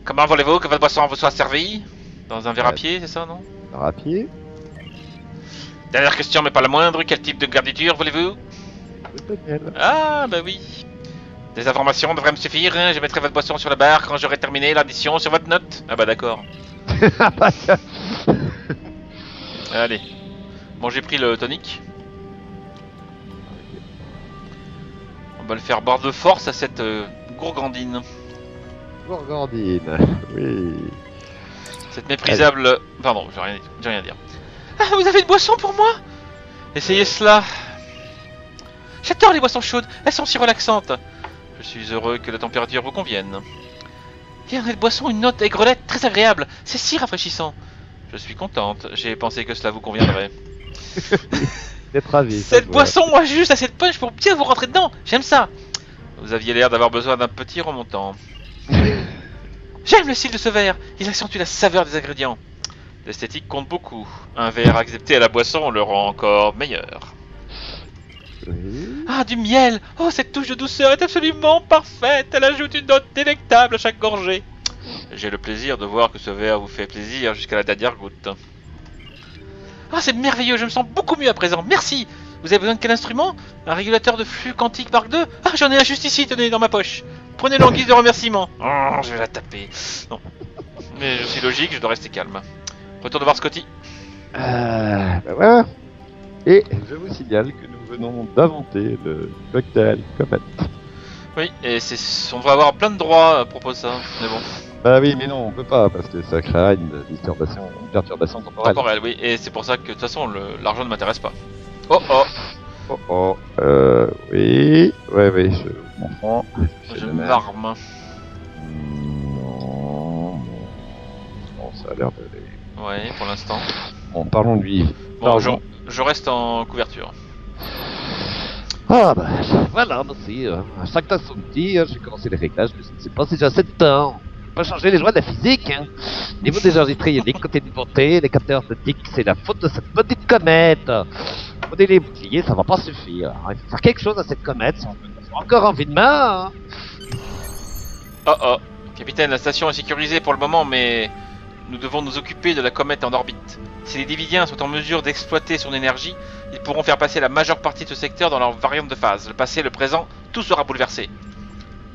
Comment voulez-vous que votre boisson vous soit servie? Dans un verre à pied, c'est ça, non Un à pied. Dernière question, mais pas la moindre, quel type de garniture voulez-vous. Ah, bah oui. Des informations devraient me suffire, hein, je mettrai votre boisson sur la barre quand j'aurai terminé l'addition sur votre note. Ah bah d'accord. Allez. Bon, j'ai pris le tonic. On va le faire boire de force à cette euh, gourgandine. Gourgandine. Oui. Cette méprisable... Pardon, j'ai rien, j'ai rien à dire. Ah, vous avez une boisson pour moi? Essayez cela. J'adore les boissons chaudes, elles sont si relaxantes. Je suis heureux que la température vous convienne. Tiens, cette boisson a une note aigrelette très agréable, c'est si rafraîchissant. Je suis contente, j'ai pensé que cela vous conviendrait. D'être ravi. ça Cette boisson a juste assez de punch pour bien vous rentrer dedans, j'aime ça. Vous aviez l'air d'avoir besoin d'un petit remontant. J'aime le style de ce verre, il accentue la saveur des ingrédients. L'esthétique compte beaucoup. Un verre accepté à la boisson le rend encore meilleur. Oui. Ah, du miel Oh, cette touche de douceur est absolument parfaite Elle ajoute une note délectable à chaque gorgée. J'ai le plaisir de voir que ce verre vous fait plaisir jusqu'à la dernière goutte. Ah, c'est merveilleux, je me sens beaucoup mieux à présent, merci Vous avez besoin de quel instrument? Un régulateur de flux quantique Mark II Ah, j'en ai un juste ici, tenez, dans ma poche prenez-le en guise de remerciement. Oh, je vais la taper. Non. Mais je suis logique, je dois rester calme. Retour de voir Scotty. Euh, bah voilà. Et je vous signale que nous venons d'inventer le cocktail Comet. Oui, et c'est, on va avoir plein de droits à propos de ça. Mais bon, Bah oui, mais non, on peut pas, parce que ça créera une disturbation, une perturbation temporelle. temporel, oui. Et c'est pour ça que de toute façon, le- l'argent ne m'intéresse pas. Oh oh, Oh oh, euh, oui, ouais, oui, je comprends. Le même. m'arme. Non, bon, ça a l'air d'aller. Ouais, pour l'instant. Bon, parlons de lui. Bon, je, reste en couverture. Ah bah voilà, merci. Euh, chaque tas son petit, j'ai commencé les réglages, mais je ne sais pas si j'ai assez de temps. Pas changer les lois de la physique. Hein. Niveau des enregistrés côté de montée, les capteurs que c'est la faute de cette petite comète. Prenez les boucliers, ça va pas suffire. Il faut faire quelque chose à cette comète si on veut encore en vie de main. hein. Oh oh, capitaine, la station est sécurisée pour le moment, mais nous devons nous occuper de la comète en orbite. Si les Dividiens sont en mesure d'exploiter son énergie, ils pourront faire passer la majeure partie de ce secteur dans leur variante de phase. Le passé, le présent, tout sera bouleversé.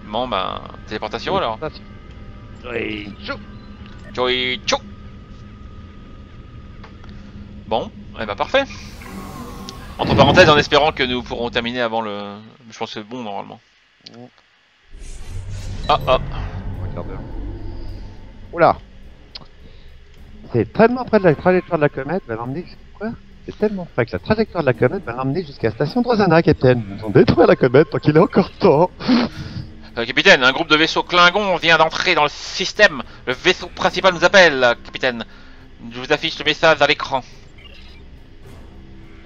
Bon ben, téléportation alors. Chou. Chou Bon, eh ben parfait. Entre parenthèses, en espérant que nous pourrons terminer avant le... Je pense que c'est bon normalement. Ah ah, Un quart d'heure. Oula C'est tellement près de la trajectoire de la comète, va l'emmener. Quoi C'est tellement près que la trajectoire de la comète va l'emmener jusqu'à la station de Rosanna, capitaine. Nous allons détruire la comète tant qu'il est encore temps. Euh, capitaine, un groupe de vaisseaux Klingon vient d'entrer dans le système. Le vaisseau principal nous appelle, euh, capitaine. Je vous affiche le message à l'écran.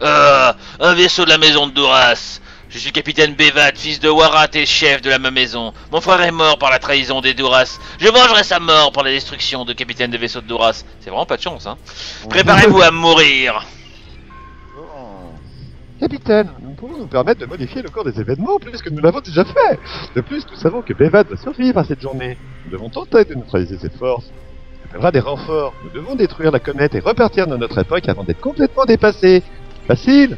Ah, un vaisseau de la maison de Duras. Je suis capitaine Bevat, fils de Warat et chef de la même maison. Mon frère est mort par la trahison des Duras. Je vengerai sa mort par la destruction de capitaine de vaisseau de Duras. C'est vraiment pas de chance, hein. Préparez-vous à mourir. Capitaine, nous pouvons nous permettre de modifier le cours des événements plus que nous l'avons déjà fait. De plus, nous savons que Bevat va survivre à cette journée. Nous devons tenter de neutraliser cette force. Il faudra des renforts. Nous devons détruire la comète et repartir dans notre époque avant d'être complètement dépassés. Facile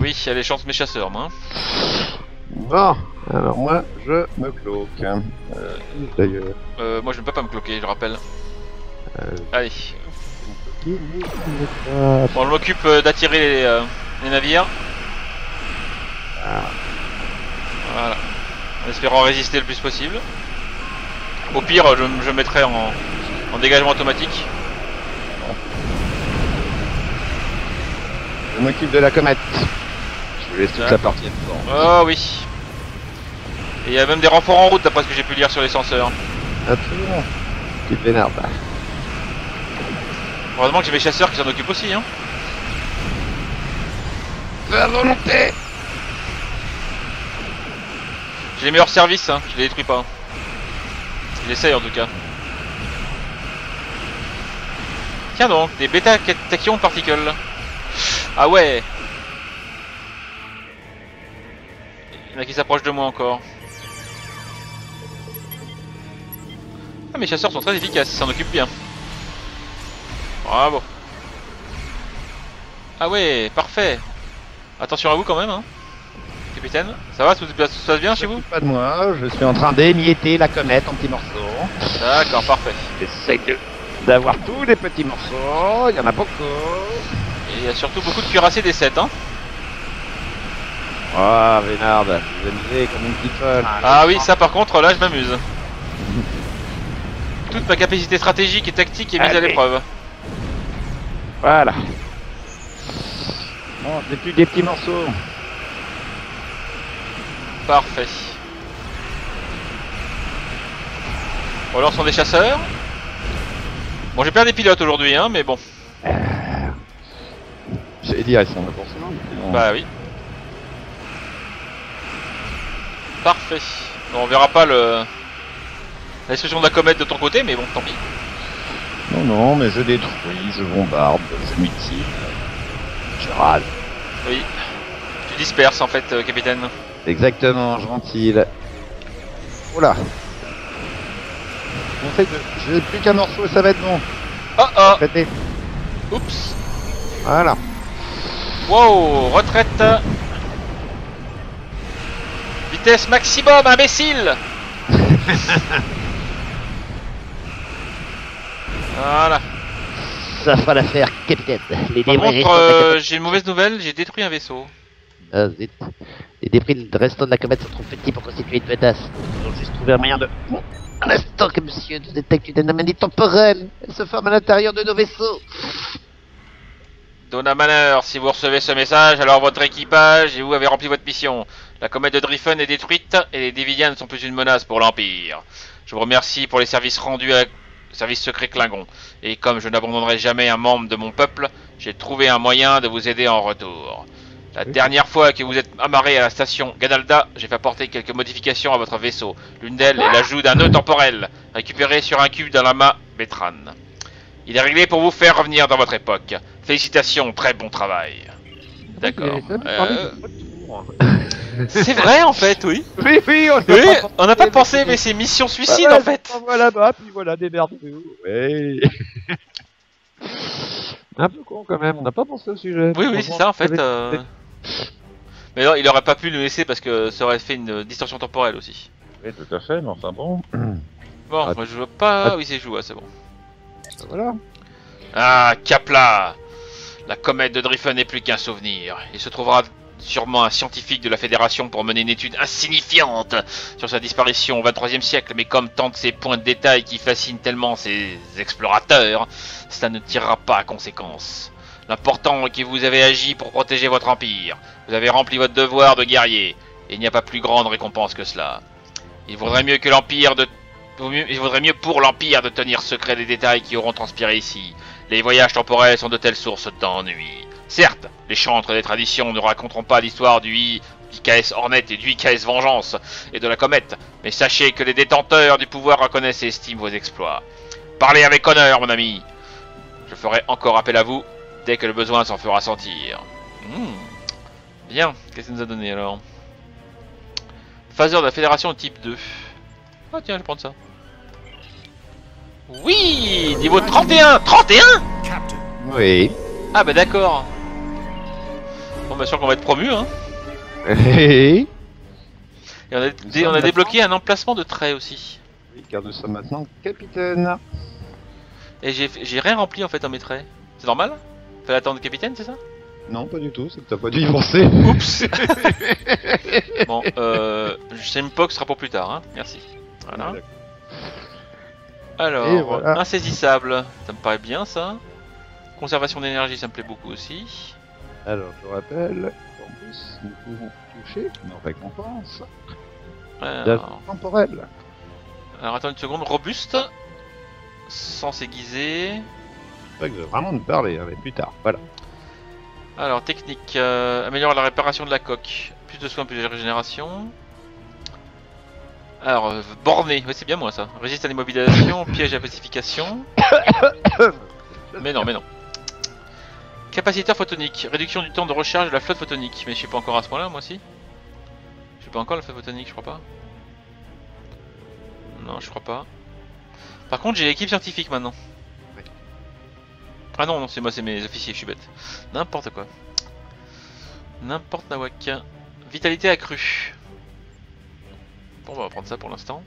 Oui, il y a les chances mes chasseurs, moi. Bon, alors moi, je me cloque. Euh, D'ailleurs. Euh, moi je ne peux pas me cloquer, je le rappelle. Euh, Allez. qui n'est pas- Bon, je m'occupe euh, d'attirer les, euh, les navires. Voilà. En espérant résister le plus possible. Au pire, je, je mettrai en, en dégagement automatique. Je m'occupe de la comète. Toute la partie. Oh oui. Et il y a même des renforts en route d'après ce que j'ai pu lire sur les senseurs. Absolument. Petite vénarde. Heureusement que j'ai mes chasseurs qui s'en occupent aussi. Hein. La volonté J'ai les meilleurs services, hein. je les détruis pas. J'essaye en tout cas. Tiens donc, des bêta tachyons particules. Ah ouais Il a qui s'approchent de moi encore. Ah mes chasseurs sont très efficaces, ils s'en occupent bien. Bravo. Ah ouais, parfait. Attention à vous quand même, hein. Capitaine, ça va, tout se passe tout se passe bien chez vous? Pas de moi, je suis en train d'émietter la comète en petits morceaux. D'accord, parfait. J'essaye d'avoir tous les petits morceaux, il y en a beaucoup. Et il y a surtout beaucoup de cuirassés des 7, hein. Ah, Vénard, vous amusez comme une petite folle. Ah oui, ça par contre, là je m'amuse. Toute ma capacité stratégique et tactique est mise à l'épreuve. Voilà. Bon, c'est plus des petits morceaux. Parfait. Bon, alors, ce sont des chasseurs. Bon, j'ai plein des pilotes aujourd'hui, hein, mais bon. J'allais dire, ils sont là pour ça. Bah oui. Parfait. Bon, on verra pas le... La destruction de la comète de ton côté, mais bon, tant pis. Non, non, mais je détruis, je bombarde, je mutile. Je râle. Oui. Tu disperses en fait, euh, capitaine. Exactement, je ventile. Oula. On fait de... J'ai plus qu'un morceau et ça va être bon. Oh oh Traité. Oups Voilà. Wow Retraite Vitesse maximum, imbécile Voilà. Ça fera l'affaire, capitaine. Les Par débris contre, euh, j'ai une mauvaise nouvelle, j'ai détruit un vaisseau. Ah, zut. Les débris restants de la comète sont trop petits pour constituer une menace. Ils ont juste trouvé un moyen de... Un instant que monsieur nous détecte une anomalie temporelle. Elle se forme à l'intérieur de nos vaisseaux. Donna Manor, si vous recevez ce message, alors votre équipage et vous avez rempli votre mission. La comète de Driffen est détruite et les Dividiens ne sont plus une menace pour l'Empire. Je vous remercie pour les services rendus à service secret Klingon. Et comme je n'abandonnerai jamais un membre de mon peuple, j'ai trouvé un moyen de vous aider en retour. La dernière fois que vous êtes amarré à la station Gadalda, j'ai fait apporter quelques modifications à votre vaisseau. L'une d'elles est l'ajout d'un nœud temporel, récupéré sur un cube dans l'amas Betran. Il est réglé pour vous faire revenir dans votre époque. Félicitations, très bon travail. D'accord. Euh, c'est vrai en fait, oui. Oui, oui, on Oui, on n'a pas pensé, mais c'est mission suicide en fait. Voilà là-bas, puis voilà, démerdez-vous. Ouais. Un peu con quand même, on n'a pas pensé au sujet. Oui, oui, c'est ça en fait. euh. Mais non, il aurait pas pu le laisser parce que ça aurait fait une distorsion temporelle aussi. Oui, tout à fait, mais enfin bon. Bon, Ah. moi je vois pas. Ah. Oui, c'est joué, c'est bon. Voilà. Ah, Kapla La comète de Driffen n'est plus qu'un souvenir. Il se trouvera sûrement un scientifique de la Fédération pour mener une étude insignifiante sur sa disparition au 23e siècle, mais comme tant de ces points de détail qui fascinent tellement ces explorateurs, cela ne tirera pas à conséquence. L'important est que vous avez agi pour protéger votre empire. Vous avez rempli votre devoir de guerrier, et il n'y a pas plus grande récompense que cela. Il vaudrait mieux que l'empire de il vaudrait mieux pour l'Empire de tenir secret les détails qui auront transpiré ici. Les voyages temporels sont de telles sources d'ennui. Certes, les chantres des traditions ne raconteront pas l'histoire du I- IKS Hornet et du IKS Vengeance et de la comète, mais sachez que les détenteurs du pouvoir reconnaissent et estiment vos exploits. Parlez avec honneur, mon ami. Je ferai encore appel à vous dès que le besoin s'en fera sentir. Hmm. Bien, qu'est-ce que ça nous a donné alors? Phaseur de la Fédération type 2. Ah tiens, je vais prendre ça. Oui Niveau 31 31 Oui. Ah bah d'accord. Bon bah sûr qu'on va être promu hein. Oui, Et on a, dé- on a débloqué un emplacement de trait aussi. car nous sommes maintenant capitaine. Et j'ai j'ai rien rempli en fait dans mes traits. C'est normal? Fallait attendre capitaine, c'est ça? Non, pas du tout, c'est que t'as pas dû y penser. Oups Bon, euh... Sempok sera pour plus tard, hein. Merci. Voilà. Alors, voilà. insaisissable, ça me paraît bien ça. Conservation d'énergie, ça me plaît beaucoup aussi. Alors, je rappelle qu'en plus, nous pouvons toucher nos récompenses Alors, temporels. alors attends une seconde, robuste, sans s'aiguiser. Je vais vraiment nous parler, hein, mais plus tard. Voilà. Alors, technique, euh, améliore la réparation de la coque. Plus de soins, plus de régénération. Alors, euh, borné, ouais, c'est bien moi ça. Résiste à l'immobilisation, piège à pacification. mais non, mais non. Capaciteur photonique, réduction du temps de recharge de la flotte photonique. Mais je suis pas encore à ce point-là, moi aussi. Je suis pas encore la flotte photonique, je crois pas. Non, je crois pas. Par contre, j'ai l'équipe scientifique maintenant. Oui. Ah non, non, c'est moi, c'est mes officiers, je suis bête. N'importe quoi. N'importe nawak. Vitalité accrue. Bon, on va prendre ça pour l'instant.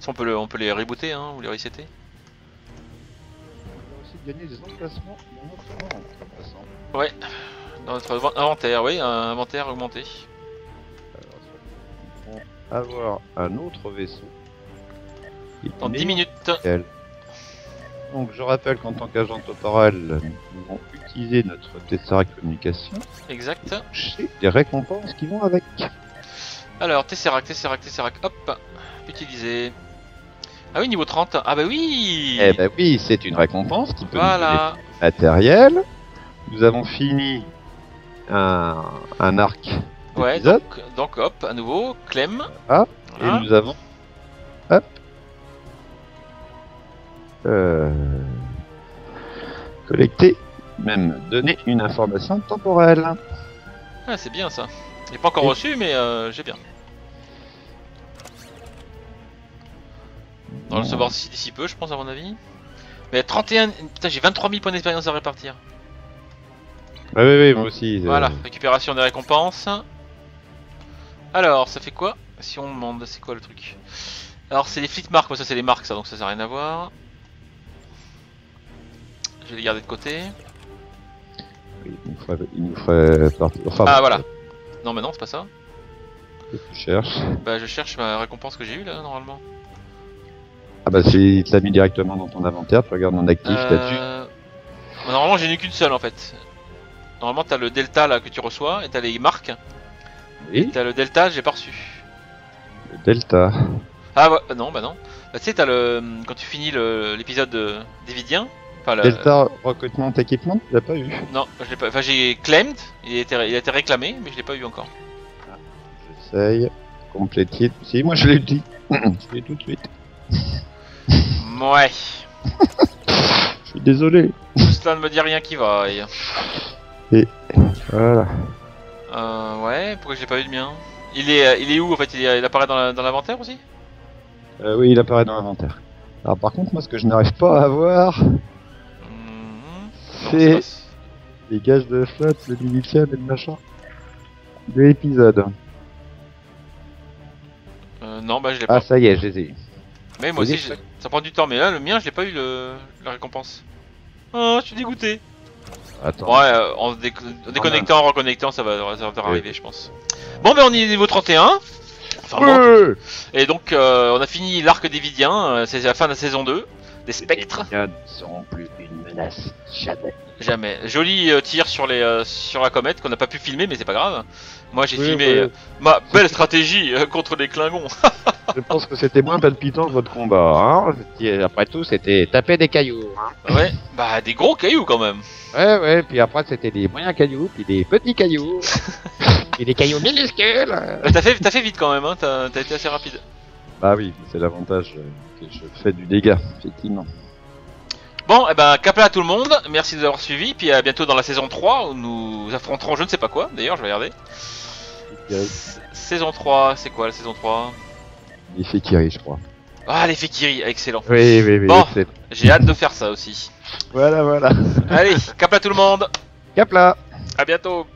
Ça, On peut, le- on peut les rebooter, hein, ou les resetter. Gagner des emplacements dans notre monde, en passant. Ouais, dans notre inven- inventaire, oui, un inventaire augmenté. Alors, on va avoir un autre vaisseau. qui est Dans 10 meilleur minutes. Donc, je rappelle qu'en tant qu'agent temporel, nous pouvons utiliser notre Tesseract Communication Exact. chez des récompenses qui vont avec. Alors, Tesseract, Tesseract, Tesseract, hop, utiliser. Ah oui, niveau 30. Ah bah oui Eh ben oui, c'est une récompense qui peut nous donner Voilà. du matériel. Nous avons fini un, un arc Ouais, donc, donc hop, à nouveau, Clem. Ah, Voilà. et nous avons hop euh, collecté, même donné une information temporelle. Ah, c'est bien ça. J'ai pas encore Et- reçu, mais euh, j'ai bien. On va le savoir d'ici peu, je pense, à mon avis. Mais 31. Putain, j'ai 23 000 points d'expérience à répartir. Ah oui, oui, moi aussi. euh, Voilà, récupération des récompenses. Alors, ça fait quoi Si on demande, c'est quoi le truc? Alors c'est les fleet marques, moi ça c'est les marques ça, donc ça à rien à voir. Je vais les garder de côté. Il nous ferait, il nous ferait. Enfin, Ah voilà. Non mais non, c'est pas ça. qu'est-ce que tu cherches Bah je cherche ma récompense que j'ai eue là normalement. Ah bah c'est, il te l'a mis directement dans ton inventaire, tu regardes en actif. Euh... bah, Normalement j'en ai qu'une seule en fait. Normalement t'as le delta là que tu reçois et t'as les marques. Oui, T'as le delta, j'ai pas reçu. le delta. Ah euh, non bah non. Bah, tu sais t'as le quand tu finis le- l'épisode de Davidien. Enfin, le- Delta recrutement d'équipement, tu l'as pas eu? Non, je l'ai pas. Enfin j'ai claimed, il a, été, il a été réclamé, mais je l'ai pas eu encore. J'essaye. Compléted. Si, moi je l'ai dit. je l'ai tout de suite. Ouais. Je suis désolé. Tout cela ne me dit rien qui vaille. Voilà. Euh, ouais, pourquoi j'ai pas eu le mien? Il est, euh, il est où en fait? Il, est- il apparaît dans la- dans l'inventaire aussi? Euh, oui, il apparaît dans l'inventaire. Alors par contre, moi ce que je n'arrive pas à avoir, Mhm. Non, c'est c'est les gages de flotte, le militaire et le machin. De l'épisode. Euh, non, bah je l'ai pas. Ah ça y est, je les ai eu. mais moi aussi, oui, j'ai- ça prend du temps. Mais là, le mien, je l'ai pas eu le... la récompense. Oh, je suis dégoûté. Attends. Ouais, euh, en, dé- en déconnectant, en reconnectant, ça va, ça va faire arriver, je pense. Bon, ben on y est niveau 31. Enfin, bon, et donc, euh, on a fini l'arc d'Evidien. euh, C'est la fin de la saison 2. Des spectres. Les ne seront plus une menace. Jamais. Jamais. Joli euh, tir sur, les, euh, sur la comète qu'on n'a pas pu filmer, mais c'est pas grave. Moi, j'ai Oui, filmé ouais. euh, ma belle stratégie euh, contre les Klingons. Je pense que c'était moins palpitant que votre combat. Hein Après tout, c'était taper des cailloux. hein. ouais, bah des gros cailloux quand même. Ouais, ouais, puis après, c'était des moyens cailloux, puis des petits cailloux. et des cailloux minuscules. Bah, t'as fait, t'as fait vite quand même, hein. t'as t'as été assez rapide. Bah oui, c'est l'avantage euh, que je fais du dégât, effectivement. Bon, et ben cap à tout le monde, merci de nous avoir suivis, puis à bientôt dans la saison 3 où nous affronterons je ne sais pas quoi, d'ailleurs je vais regarder. Saison 3, c'est quoi la saison 3 Il fait Kiri, je crois. Ah les Fekiri, excellent. Oui, oui, oui. Bon. J'ai hâte de faire ça aussi. Voilà, voilà. Allez, cap à tout le monde, Cap là à bientôt